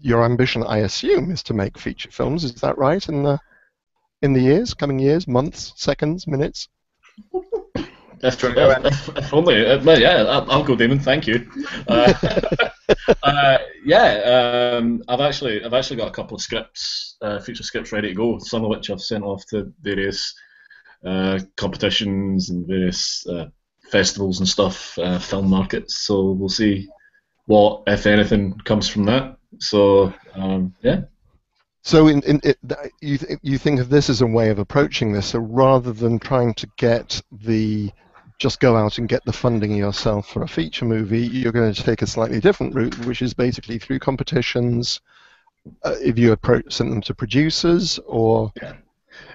your ambition, I assume, is to make feature films. Is that right? In the in the years, coming years, months, seconds, minutes? If, if, if, only, uh, yeah, I'll, go, Damon. Thank you. Uh, uh, yeah, um, I've actually, I've actually got a couple of scripts, uh, feature scripts ready to go. Some of which I've sent off to various uh, competitions and various uh, festivals and stuff, film markets. So we'll see what, if anything, comes from that. So um, yeah. So in, in it, you th- you think of this as a way of approaching this. So rather than trying to get the just go out and get the funding yourself for a feature movie, you're going to take a slightly different route, which is basically through competitions. Uh, if you approach send them to producers or yeah.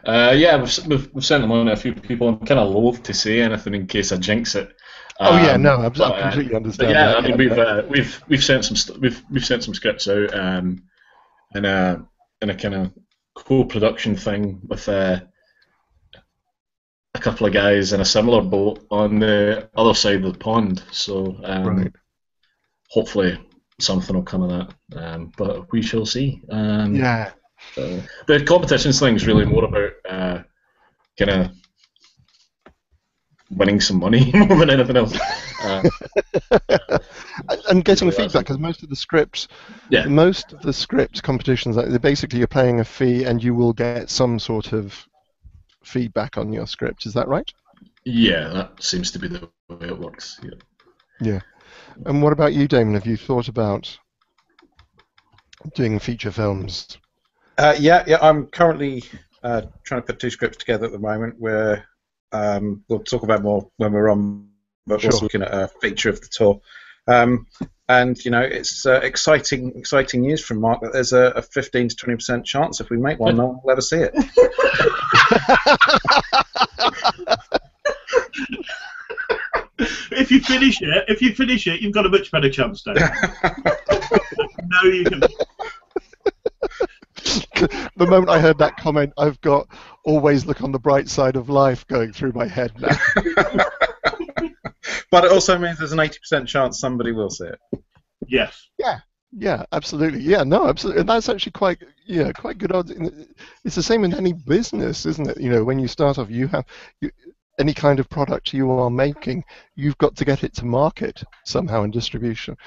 Uh, yeah, we've, we've, we've, sent them on to a few people. I'm kind of loath to say anything in case I jinx it. Um, oh yeah, um, no, I, but, I completely understand. Yeah, that. I mean we've uh, we've we've sent some st- we've we've sent some scripts out, um, and uh, in a kind of co-production thing with uh, a couple of guys in a similar boat on the other side of the pond. So um, right. hopefully something will come of that. Um, but we shall see. Um, yeah. Uh, the competitions thing is really more about uh, kind of winning some money more than anything else. Uh, and getting feedback because most of the scripts, yeah. most of the script competitions, basically you're paying a fee and you will get some sort of feedback on your script. Is that right? Yeah, that seems to be the way it works. Yeah. Yeah. And what about you, Damon? Have you thought about doing feature films? Uh, yeah, yeah. I'm currently uh, trying to put two scripts together at the moment. Where um, we'll talk about more when we're on, but sure. also looking at a feature of the tour. Um, and you know, it's uh, exciting, exciting news from Mark that there's a, a 15 to 20 percent chance if we make one, no one will ever see it. if you finish it, if you finish it, you've got a much better chance, Dave. no, you can. the moment I heard that comment, I've got always look on the bright side of life going through my head now. but it also means there's an 80% chance somebody will see it. Yes. Yeah. Yeah, absolutely. Yeah, no, absolutely. And that's actually quite, yeah, quite good odds. It's the same in any business, isn't it? You know, when you start off, you have you, any kind of product you are making, you've got to get it to market somehow in distribution.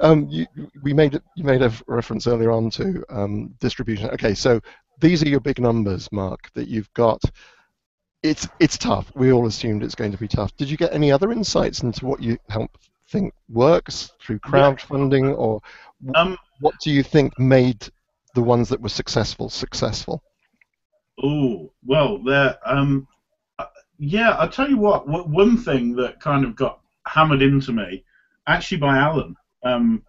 Um, you, we made you made a reference earlier on to um, distribution. Okay, so these are your big numbers, Mark, that you've got it's it's tough. We all assumed it's going to be tough. Did you get any other insights into what you help think works through crowdfunding, or um, what do you think made the ones that were successful successful? Oh well, there. Um, uh, yeah, I'll tell you what. One thing that kind of got hammered into me, actually by Alan um,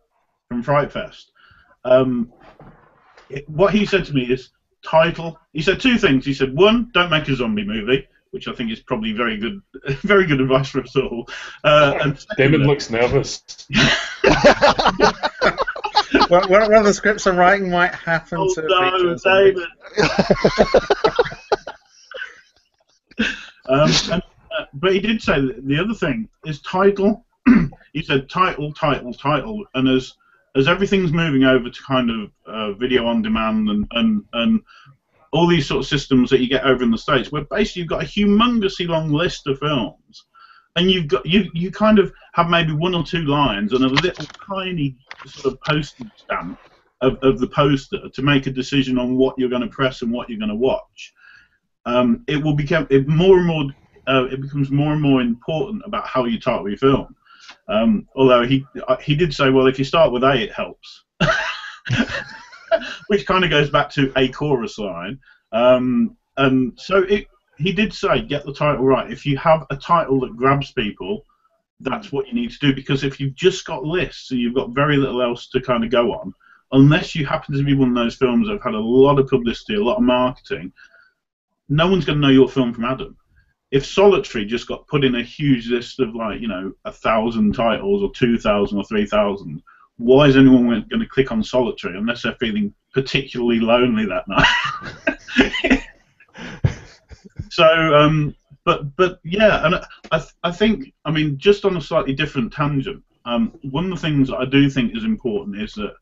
from Fright Fest. Um, it, what he said to me is, title. He said two things. He said one, don't make a zombie movie, which I think is probably very good, very good advice for us all. Uh, and Damon looks nervous. one, one of the scripts I'm writing might happen oh to no, feature something. David. um, and, uh, but he did say that the other thing is title. he said title, title, title, and as as everything's moving over to kind of uh, video on demand and, and and all these sort of systems that you get over in the states, where basically you've got a humongously long list of films, and you've got you you kind of have maybe one or two lines and a little tiny sort of postage stamp of, of the poster to make a decision on what you're going to press and what you're going to watch. Um, it will become it more and more. Uh, it becomes more and more important about how you title your film. Um, although he uh, he did say, well, if you start with A, it helps, which kind of goes back to a chorus line. Um, and so it, he did say, get the title right. If you have a title that grabs people, that's what you need to do. Because if you've just got lists and you've got very little else to kind of go on, unless you happen to be one of those films that have had a lot of publicity, a lot of marketing, no one's going to know your film from Adam if Solitary just got put in a huge list of like you know a thousand titles or two thousand or three thousand, why is anyone going to click on Solitary unless they're feeling particularly lonely that night? so, um, but but yeah, and I I think I mean just on a slightly different tangent, um, one of the things I do think is important is that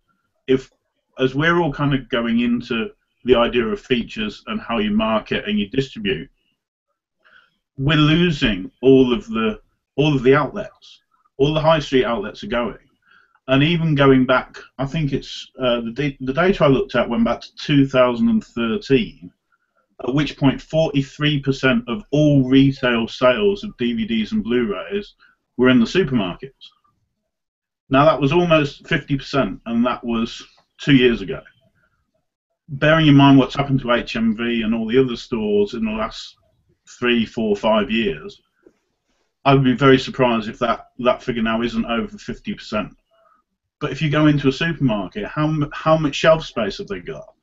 if as we're all kind of going into the idea of features and how you market and you distribute we're losing all of the all of the outlets. All the high street outlets are going, and even going back, I think it's uh, the the data I looked at went back to 2013, at which point 43% of all retail sales of DVDs and Blu-rays were in the supermarkets. Now that was almost 50%, and that was two years ago. Bearing in mind what's happened to HMV and all the other stores in the last three, four, five years, I would be very surprised if that, that figure now isn't over 50%. But if you go into a supermarket, how, how much shelf space have they got?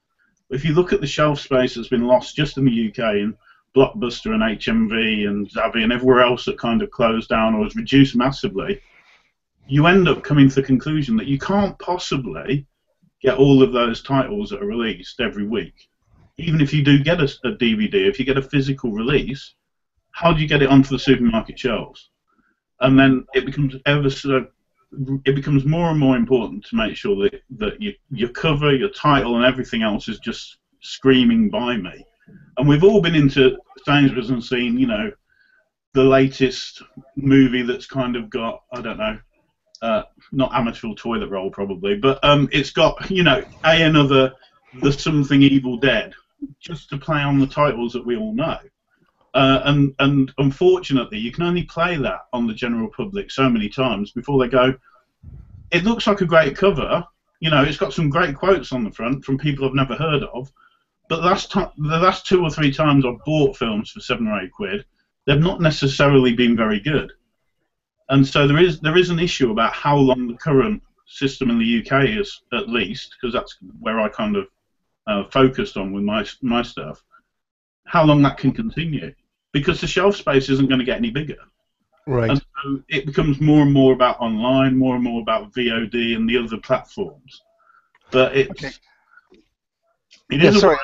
If you look at the shelf space that's been lost just in the UK in Blockbuster and HMV and Zavvi and everywhere else that kind of closed down or was reduced massively, you end up coming to the conclusion that you can't possibly get all of those titles that are released every week even if you do get a, a, DVD, if you get a physical release, how do you get it onto the supermarket shelves? And then it becomes ever so, it becomes more and more important to make sure that that you, your cover, your title, and everything else is just screaming by me. And we've all been into Sainsbury's and seen, you know, the latest movie that's kind of got, I don't know, uh, not amateur toilet roll probably, but um, it's got, you know, a another the something evil dead just to play on the titles that we all know. Uh, and and unfortunately, you can only play that on the general public so many times before they go. It looks like a great cover. You know, it's got some great quotes on the front from people I've never heard of. But the last time, the last two or three times I've bought films for seven or eight quid, they've not necessarily been very good. And so there is there is an issue about how long the current system in the UK is, at least, because that's where I kind of uh, focused on with my my stuff, how long that can continue, because the shelf space isn't going to get any bigger. Right. And so it becomes more and more about online, more and more about VOD and the other platforms. But it's Okay. it Yeah, is sorry.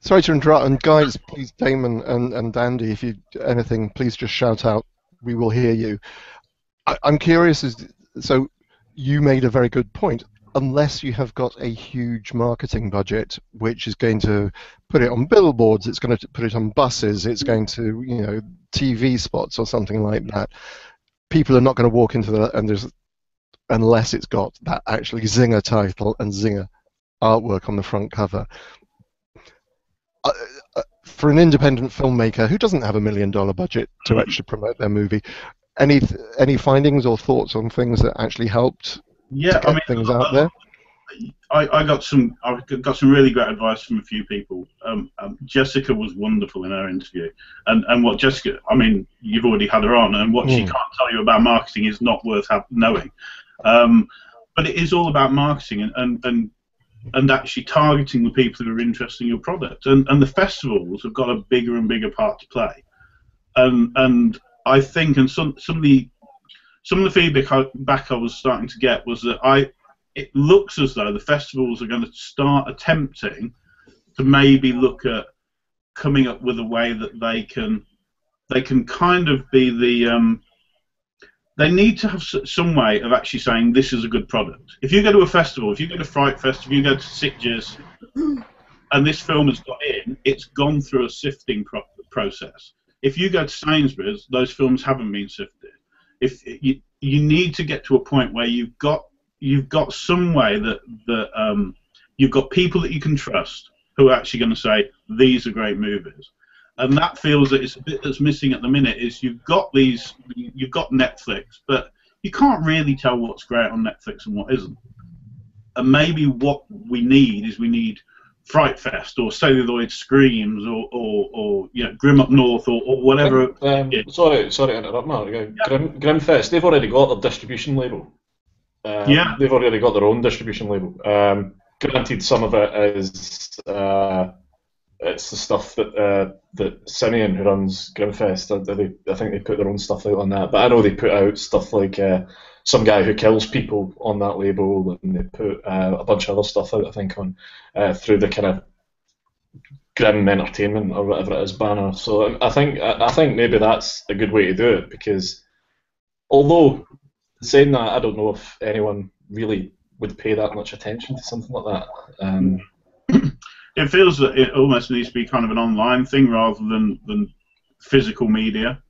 Sorry to interrupt, and guys, please, Damon and, and Andy, if you anything, please just shout out. We will hear you. I, I'm curious, as so you made a very good point. Unless you have got a huge marketing budget, which is going to put it on billboards, it's going to put it on buses, it's going to, you know, TV spots or something like that. People are not going to walk into the and there's unless it's got that actually Zinger title and Zinger artwork on the front cover. Uh, uh, for an independent filmmaker who doesn't have a million dollar budget to actually promote their movie, any any findings or thoughts on things that actually helped yeah, I mean, things out there? I, I got some I got some really great advice from a few people. Um, um, Jessica was wonderful in her interview, and and what Jessica, I mean, you've already had her on, and what she Mm. can't tell you about marketing is not worth have, knowing. Um, but it is all about marketing, and, and and and actually targeting the people who are interested in your product. And and the festivals have got a bigger and bigger part to play. And and I think and some some of the some of the feedback I, back I was starting to get was that I it looks as though the festivals are going to start attempting to maybe look at coming up with a way that they can they can kind of be the um, they need to have some way of actually saying this is a good product. If you go to a festival, if you go to Fright Fest, if you go to Sitges, and this film has got in, it's gone through a sifting pro- process. If you go to Sainsbury's, those films haven't been sifted. If you you need to get to a point where you've got you've got some way that that um, you've got people that you can trust who are actually going to say these are great movies and that feels that it's a bit that's missing at the minute is you've got these you've got Netflix, but you can't really tell what's great on Netflix and what isn't. And maybe what we need is we need Fright Fest or Celluloid Screams or, or, or you know Grimm Up North or, or whatever. Um, yeah. Sorry, sorry to interrupt, Mark. Yeah. Grim, Grimmfest, they've already got their distribution label. Um, yeah. They've already got their own distribution label. Um, granted, some of it is. Uh, it's the stuff that uh, that Simeon, who runs Grimmfest, they, I think they put their own stuff out on that. But I know they put out stuff like uh, some guy who kills people on that label, and they put uh, a bunch of other stuff out. I think on uh, through the kind of Grim Entertainment or whatever it is banner. So I think I think maybe that's a good way to do it because although saying that, I don't know if anyone really would pay that much attention to something like that. Um, it feels that it almost needs to be kind of an online thing rather than, than physical media.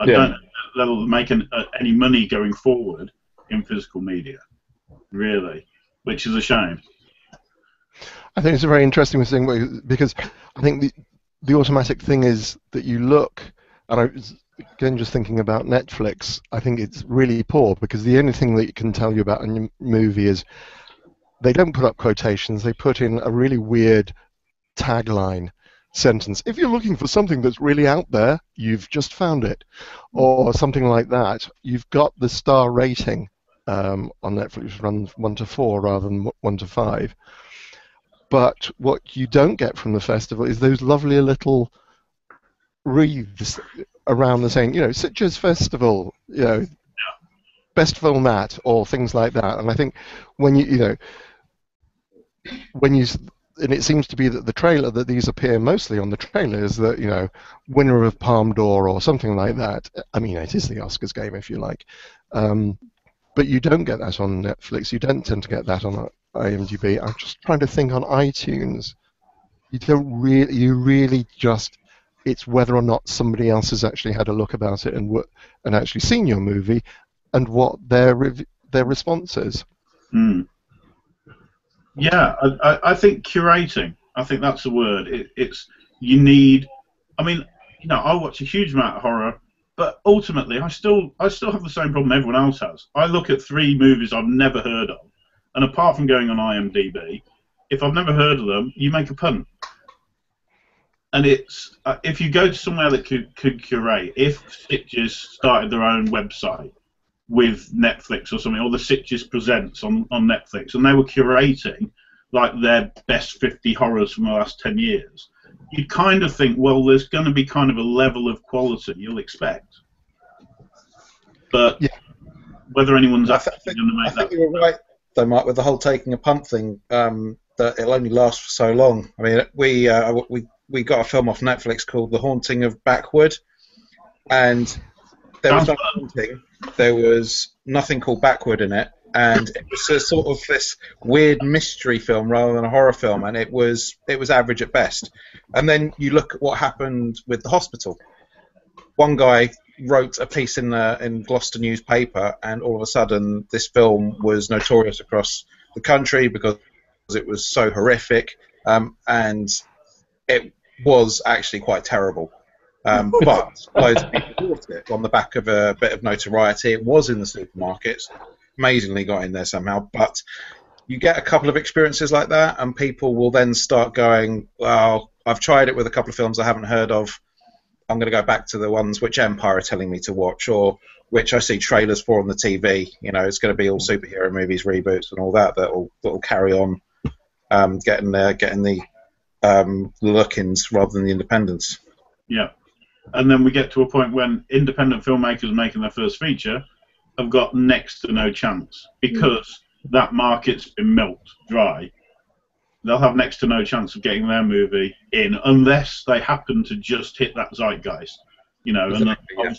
I yeah. don't that'll make an, uh, any money going forward in physical media, really, which is a shame. I think it's a very interesting thing because I think the the automatic thing is that you look, and I was again just thinking about Netflix. I think it's really poor because the only thing that it can tell you about a movie is they don't put up quotations. They put in a really weird tagline sentence. If you're looking for something that's really out there, you've just found it, or something like that. You've got the star rating um, on Netflix runs one to four rather than one to five. But what you don't get from the festival is those lovely little wreaths around the saying, you know, Sitges Festival, you know, best film at, or things like that. And I think when you, you know, when you and it seems to be that the trailer that these appear mostly on the trailer is that you know winner of Palme d'Or or something like that. I mean, it is the Oscars game if you like, um, but you don't get that on Netflix. You don't tend to get that on IMDb. I'm just trying to think on iTunes. You don't really, you really just. It's whether or not somebody else has actually had a look about it and and actually seen your movie, and what their their response is. Hmm. Yeah, I, I think curating. I think that's the word. It, it's you need. I mean, you know, I watch a huge amount of horror, but ultimately, I still I still have the same problem everyone else has. I look at three movies I've never heard of, and apart from going on IMDb, if I've never heard of them, you make a punt. And it's uh, if you go to somewhere that could, could curate, if Sitges started their own website with Netflix or something, or the Sitges Presents on, on Netflix, and they were curating like their best 50 horrors from the last 10 years, you'd kind of think, well, there's going to be kind of a level of quality you'll expect. But yeah. whether anyone's actually going to make I that. you're right, though, Mike, with the whole taking a punt thing, um, that it'll only last for so long. I mean, we, uh, we, we got a film off Netflix called The Haunting of Backwood, and there was no haunting there was nothing called Backwood in it, and it was a sort of this weird mystery film rather than a horror film, and it was it was average at best. And then you look at what happened with the hospital. One guy wrote a piece in the in Gloucester newspaper, and all of a sudden, this film was notorious across the country because it was so horrific, um, and it was actually quite terrible. Um, but loads of people bought it on the back of a bit of notoriety. It was in the supermarkets, amazingly got in there somehow. But you get a couple of experiences like that, and people will then start going, "Well, I've tried it with a couple of films I haven't heard of. I'm going to go back to the ones which Empire are telling me to watch, or which I see trailers for on the TV. You know, it's going to be all superhero movies, reboots, and all that that will that will carry on um, getting uh, getting the um, look-ins rather than the independents. Yeah. And then we get to a point when independent filmmakers making their first feature have got next to no chance because that market's been milked dry. They'll have next to no chance of getting their movie in unless they happen to just hit that zeitgeist. You know, and yeah.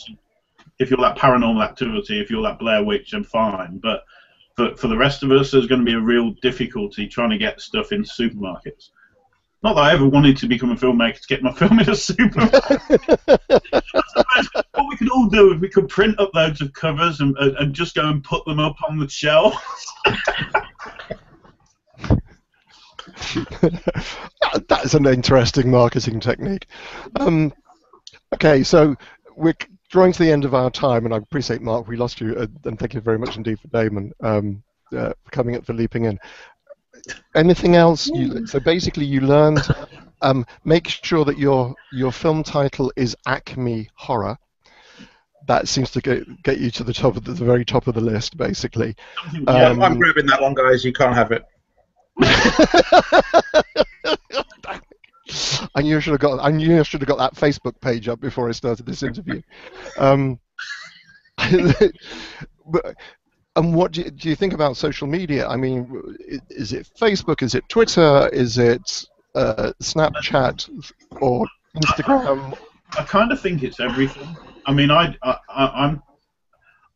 if you're that paranormal activity, if you're that Blair Witch, then fine. But for, for the rest of us, there's going to be a real difficulty trying to get stuff in supermarkets. Not that I ever wanted to become a filmmaker to get my film in a supermarket. what we could all do is we could print up loads of covers and, and, and just go and put them up on the shelf. That- That's an interesting marketing technique. Um, okay, so we're drawing to the end of our time, and I appreciate, Mark, we lost you, uh, and thank you very much indeed for Damon um, uh, coming up for leaping in. Anything else? You, so basically, you learned um, make sure that your your film title is Acme Horror. That seems to get get you to the top of the, the very top of the list, basically. yeah, Um, I'm grabbing that one, guys. You can't have it. I knew I should have got. I knew I should have got that Facebook page up before I started this interview. Um, but, and what do you, do you think about social media? I mean, is it Facebook? Is it Twitter? Is it uh, Snapchat or Instagram? I kind of think it's everything. I mean, I, I, I I'm,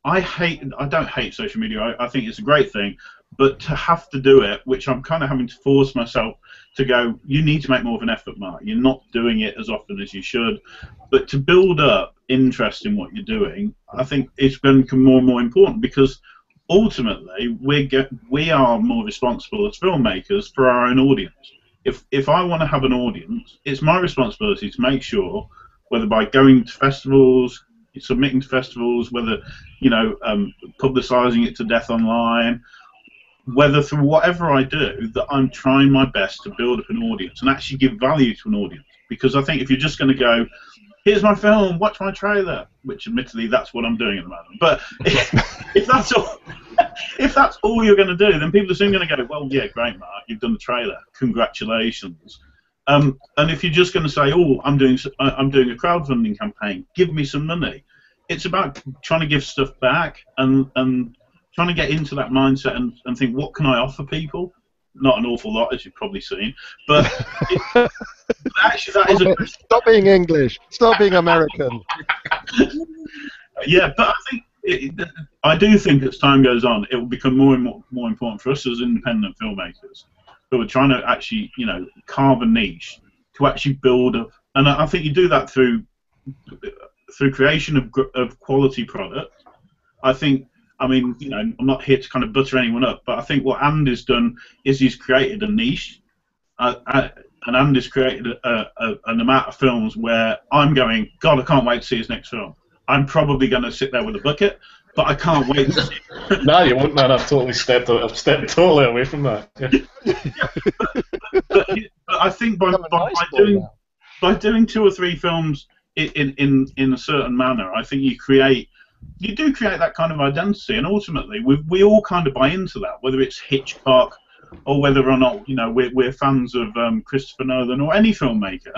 I hate. I don't hate social media. I, I think it's a great thing, but to have to do it, which I'm kind of having to force myself to go. You need to make more of an effort, Mark. You're not doing it as often as you should. But to build up interest in what you're doing, I think it's become more and more important because ultimately we get we are more responsible as filmmakers for our own audience. If if I want to have an audience, it's my responsibility to make sure whether by going to festivals, submitting to festivals, whether you know um, publicising it to death online, whether through whatever I do, that I'm trying my best to build up an audience and actually give value to an audience. Because I think if you're just going to go, here's my film, watch my trailer, which admittedly that's what I'm doing at the moment. But if, if that's all, if that's all you're going to do, then people are soon going to go, well, yeah, great, Mark, you've done the trailer, congratulations. Um, and if you're just going to say, oh, I'm doing, I- I'm doing a crowdfunding campaign, give me some money. It's about trying to give stuff back and and trying to get into that mindset and, and think, what can I offer people? Not an awful lot, as you've probably seen, but it, actually, that is a Stop being English. Stop being American. yeah. But I think it, I do think as time goes on, it will become more and more, more important for us as independent filmmakers who are trying to actually, you know, carve a niche to actually build up. And I I think you do that through through creation of of quality product. I think. I mean, you know, I'm not here to kind of butter anyone up, but I think what Andy's done is he's created a niche, uh, uh, and Andy's created a, a, an amount of films where I'm going, God, I can't wait to see his next film. I'm probably going to sit there with a bucket, but I can't wait to see. no, you won't, man. I've totally stepped. I've stepped totally away from that. Yeah. But, but I think by, by, nice by doing now. by doing two or three films in, in, in, in a certain manner, I think you create you do create that kind of identity, and ultimately we we all kind of buy into that, whether it's Hitchcock or whether or not you know we're we're fans of um, Christopher Nolan or any filmmaker.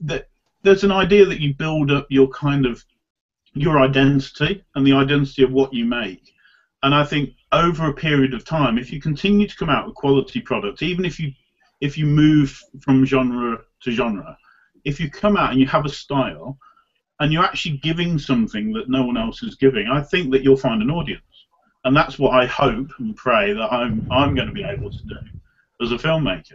That there's an idea that you build up your kind of your identity and the identity of what you make. And I think over a period of time, if you continue to come out with quality products, even if you if you move from genre to genre, if you come out and you have a style and you're actually giving something that no one else is giving, I think that you'll find an audience. And that's what I hope and pray that I'm I'm going to be able to do as a filmmaker.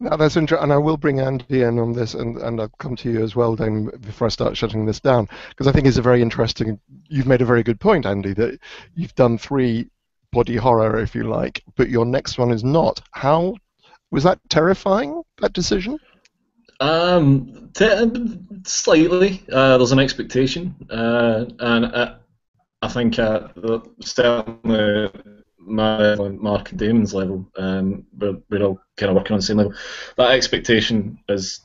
Now that's interesting, and I will bring Andy in on this, and, and I'll come to you as well, Dame, before I start shutting this down, because I think it's a very interesting. You've made a very good point, Andy, that you've done three body horror, if you like, but your next one is not. How was that terrifying? That decision? Um, t- slightly. Uh, there's an expectation, uh, and uh, I think uh, certainly my Mark and Damon's level, um, we're, we're all kind of working on the same level. That expectation is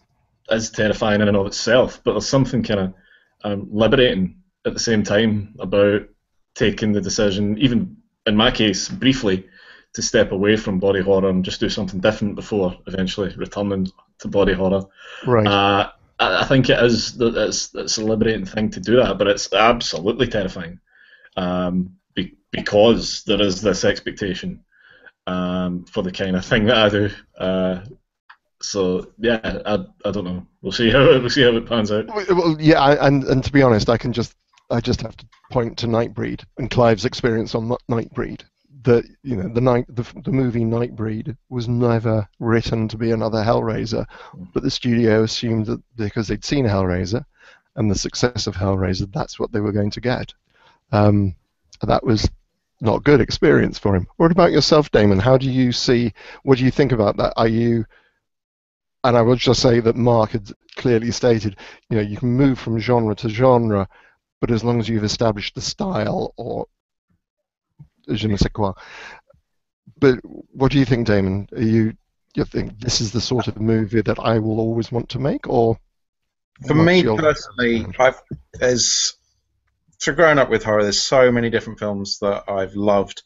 is terrifying in and of itself, but there's something kind of um, liberating at the same time about taking the decision, even in my case, briefly, to step away from body horror and just do something different before eventually returning to body horror. Right. Uh, I, think it is it's, it's a liberating thing to do that, but it's absolutely terrifying um, be, because there is this expectation um, for the kind of thing that I do. Uh, so yeah, I, I don't know. We'll see how we'll see how it pans out. Well, yeah, I- and and to be honest, I can just I just have to point to Nightbreed and Clive's experience on Nightbreed. That you know the night the, the movie Nightbreed was never written to be another Hellraiser, but the studio assumed that because they'd seen Hellraiser and the success of Hellraiser, that's what they were going to get. Um, that was not a good experience for him. What about yourself, Damon? How do you see? What do you think about that? Are you and I will just say that Mark had clearly stated, you know, you can move from genre to genre, but as long as you've established the style or je ne sais quoi. But what do you think, Damon? Are you you think this is the sort of movie that I will always want to make, or For me your- personally, I've there's through growing up with horror, there's so many different films that I've loved.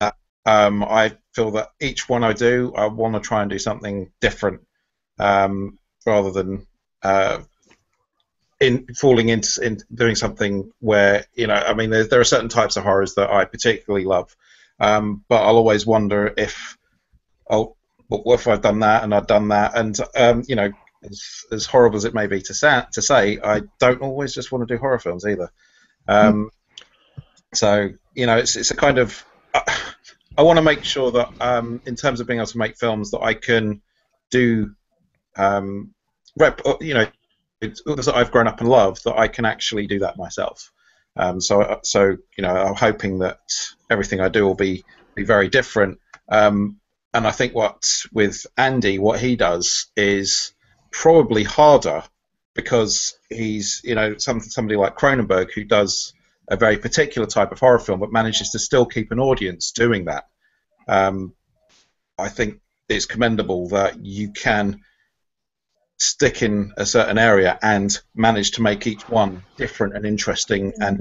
that, Um, I feel that each one I do, I want to try and do something different, um, rather than uh, in falling into in doing something where you know. I mean, there, there are certain types of horrors that I particularly love, um, but I'll always wonder if, oh, what what if I've done that and I've done that, and um, you know, as, as horrible as it may be to say, to say, I don't always just want to do horror films either. Um, So you know, it's it's a kind of I, I want to make sure that um, in terms of being able to make films that I can do, um, rep, you know, that I've grown up and loved that I can actually do that myself. Um, so so you know, I'm hoping that everything I do will be be very different. Um, and I think what with Andy, what he does is probably harder because he's you know some, somebody like Cronenberg who does a very particular type of horror film but manages to still keep an audience doing that. Um, I think it's commendable that you can stick in a certain area and manage to make each one different and interesting and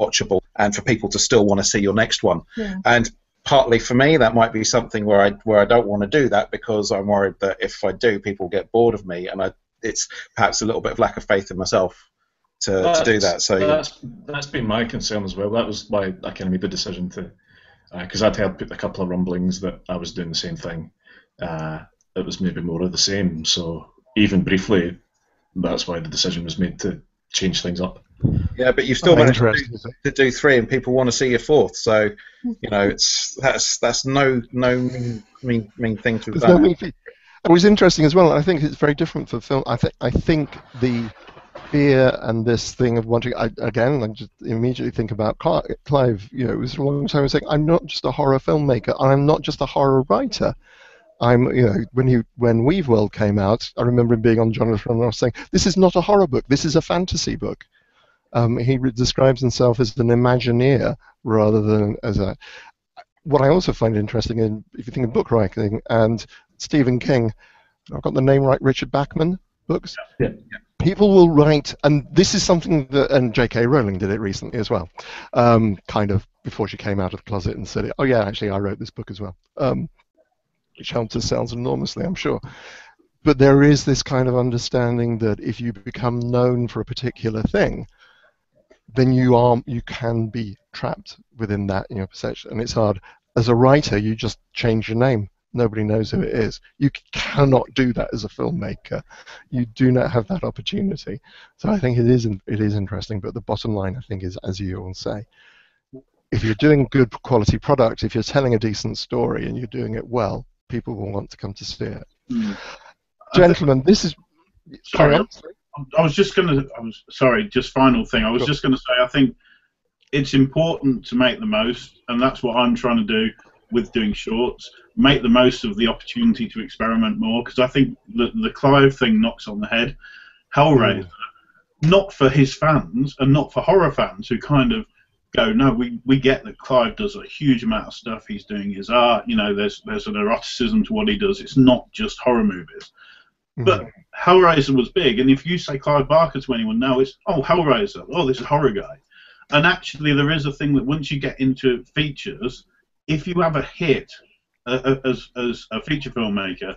watchable and for people to still want to see your next one. Yeah. And partly for me that might be something where I where I don't want to do that because I'm worried that if I do people get bored of me and I it's perhaps a little bit of lack of faith in myself to, to do that. So that's that's been my concern as well. That was why I kind of made the decision to, because I'd heard a couple of rumblings that I was doing the same thing. Uh, it was maybe more of the same. So even briefly, that's why the decision was made to change things up. yeah, but you've still managed to do, to do three, and people want to see your fourth. So you know it's that's that's no no mean mean, mean thing to have There's no done. need It was interesting as well. I think it's very different for film. I think I think the fear and this thing of wanting. I, again, I just immediately think about Clive. You know, it was a long time I was saying, "I'm not just a horror filmmaker. I'm not just a horror writer." I'm, you know, when he when Weaveworld came out, I remember him being on Jonathan Ross saying, "This is not a horror book. This is a fantasy book." Um, he re- describes himself as an Imagineer rather than as a. What I also find interesting in, if you think of book writing and Stephen King, I've got the name right, Richard Bachman books. Yeah. People will write, and this is something that, and J.K. Rowling did it recently as well, um, kind of before she came out of the closet and said, "Oh yeah, actually, I wrote this book as well," um, which helped her sales enormously, I'm sure. But there is this kind of understanding that if you become known for a particular thing, then you are you can be trapped within that you know perception, and it's hard. As a writer, you just change your name. Nobody knows who it is. You cannot do that as a filmmaker. You do not have that opportunity. So I think it is it is interesting. But the bottom line, I think, is as you all say, if you're doing good quality product, if you're telling a decent story and you're doing it well, people will want to come to see it. Mm. Gentlemen, this is. Sorry, I was just gonna. I was sorry. Just final thing. I was Sure. just gonna say. I think it's important to make the most, and that's what I'm trying to do with doing shorts. Make the most of the opportunity to experiment more, because I think the the Clive thing knocks on the head. Hellraiser, not for his fans and not for horror fans who kind of go, no, we, we get that Clive does a huge amount of stuff. He's doing his art. You know, there's there's an eroticism to what he does. It's not just horror movies. But Hellraiser was big, and if you say Clive Barker to anyone now, it's oh Hellraiser, oh this is horror guy. And actually, there is a thing that once you get into features, if you have a hit uh, as as a feature filmmaker,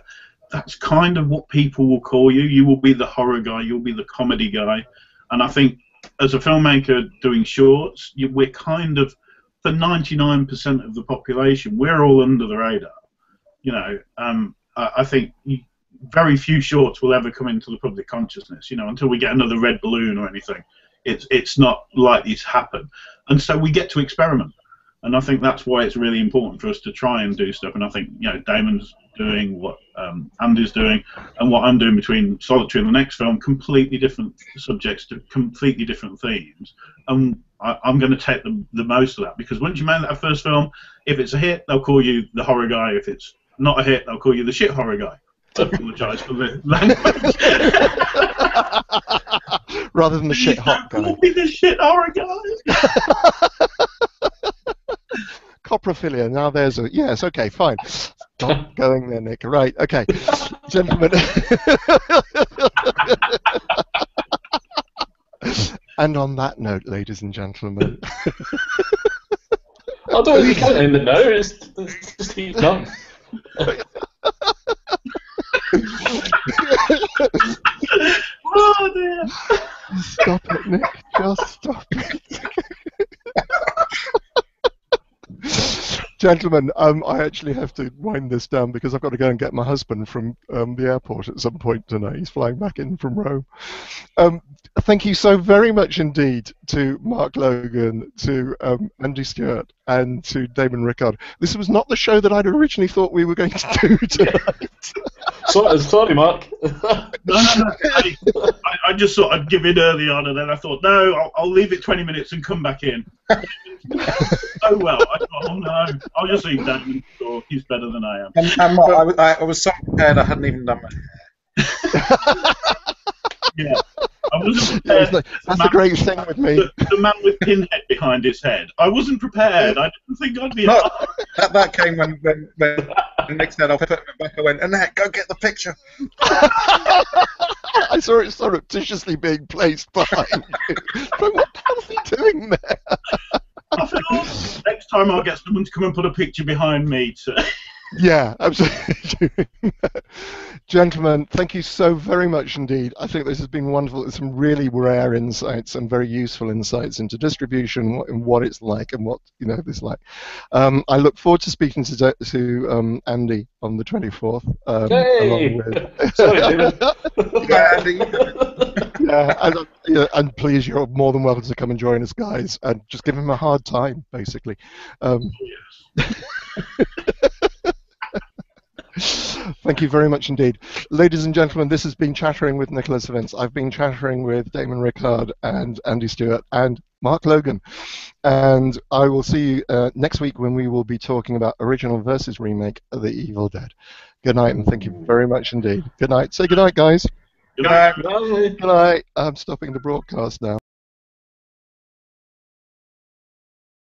that's kind of what people will call you. You will be the horror guy. You'll be the comedy guy. And I think as a filmmaker doing shorts, you, we're kind of for 99% of the population, we're all under the radar. You know, um, I, I think very few shorts will ever come into the public consciousness. You know, until we get another red balloon or anything, it's it's not likely to happen. And so we get to experiment. And I think that's why it's really important for us to try and do stuff. And I think you know Damon's doing what um, Andy's doing, and what I'm doing between Solitary and the next film, completely different subjects to completely different themes. And I, am going to take the, the most of that because once you make that first film, if it's a hit, they'll call you the horror guy. If it's not a hit, they'll call you the shit horror guy. I apologise for the language. Rather than the shit hot guy. Call me the shit horror guy. Coprophilia. Now there's a yes. Okay, fine. Stop going there, Nick. Right. Okay, gentlemen. and on that note, ladies and gentlemen. I don't. You can't end it now. It's, it's just keep going. oh dear. Stop it, Nick. Just stop it. Gentlemen, um, I actually have to wind this down because I've got to go and get my husband from um, the airport at some point tonight. He's flying back in from Rome. Um, thank you so very much indeed to Mark Logan, to um, Andy Stewart, and to Damon Rickard. This was not the show that I'd originally thought we were going to do tonight. sorry, sorry, Mark. no, no, no. I, I, just thought I'd give in early on, and then I thought, no, I'll, I'll leave it 20 minutes and come back in. oh well. I thought, oh no, I'll just leave Damon. Sure, he's better than I am. And, and Mark, I, I, was so prepared I hadn't even done it. yeah. I wasn't prepared. Like, that's the great thing with me. The, the, man with pinhead behind his head. I wasn't prepared. I didn't think I'd be. No, that, that came when, when, when Nick said, I'll put it back. I went, Annette, go get the picture. I saw it surreptitiously being placed behind you. what the hell is he doing there? I thought, next time I'll get someone to come and put a picture behind me to. Yeah, absolutely. Gentlemen, thank you so very much indeed. I think this has been wonderful. There's some really rare insights and very useful insights into distribution and what it's like and what you know this like. Um, I look forward to speaking to to um, Andy on the 24th. Um, hey! With... Sorry, yeah, Andy. yeah, and, yeah, and please, you're more than welcome to come and join us, guys, and just give him a hard time, basically. Um, yes. Thank you very much indeed. Ladies and gentlemen, this has been Chattering with Nicholas Vince. I've been chattering with Damon Rickard and Andy Stewart and Mark Logan. And I will see you uh, next week when we will be talking about original versus remake of The Evil Dead. Good night, and thank you very much indeed. Good night. Say good night, guys. Good night. Good night. I'm stopping the broadcast now.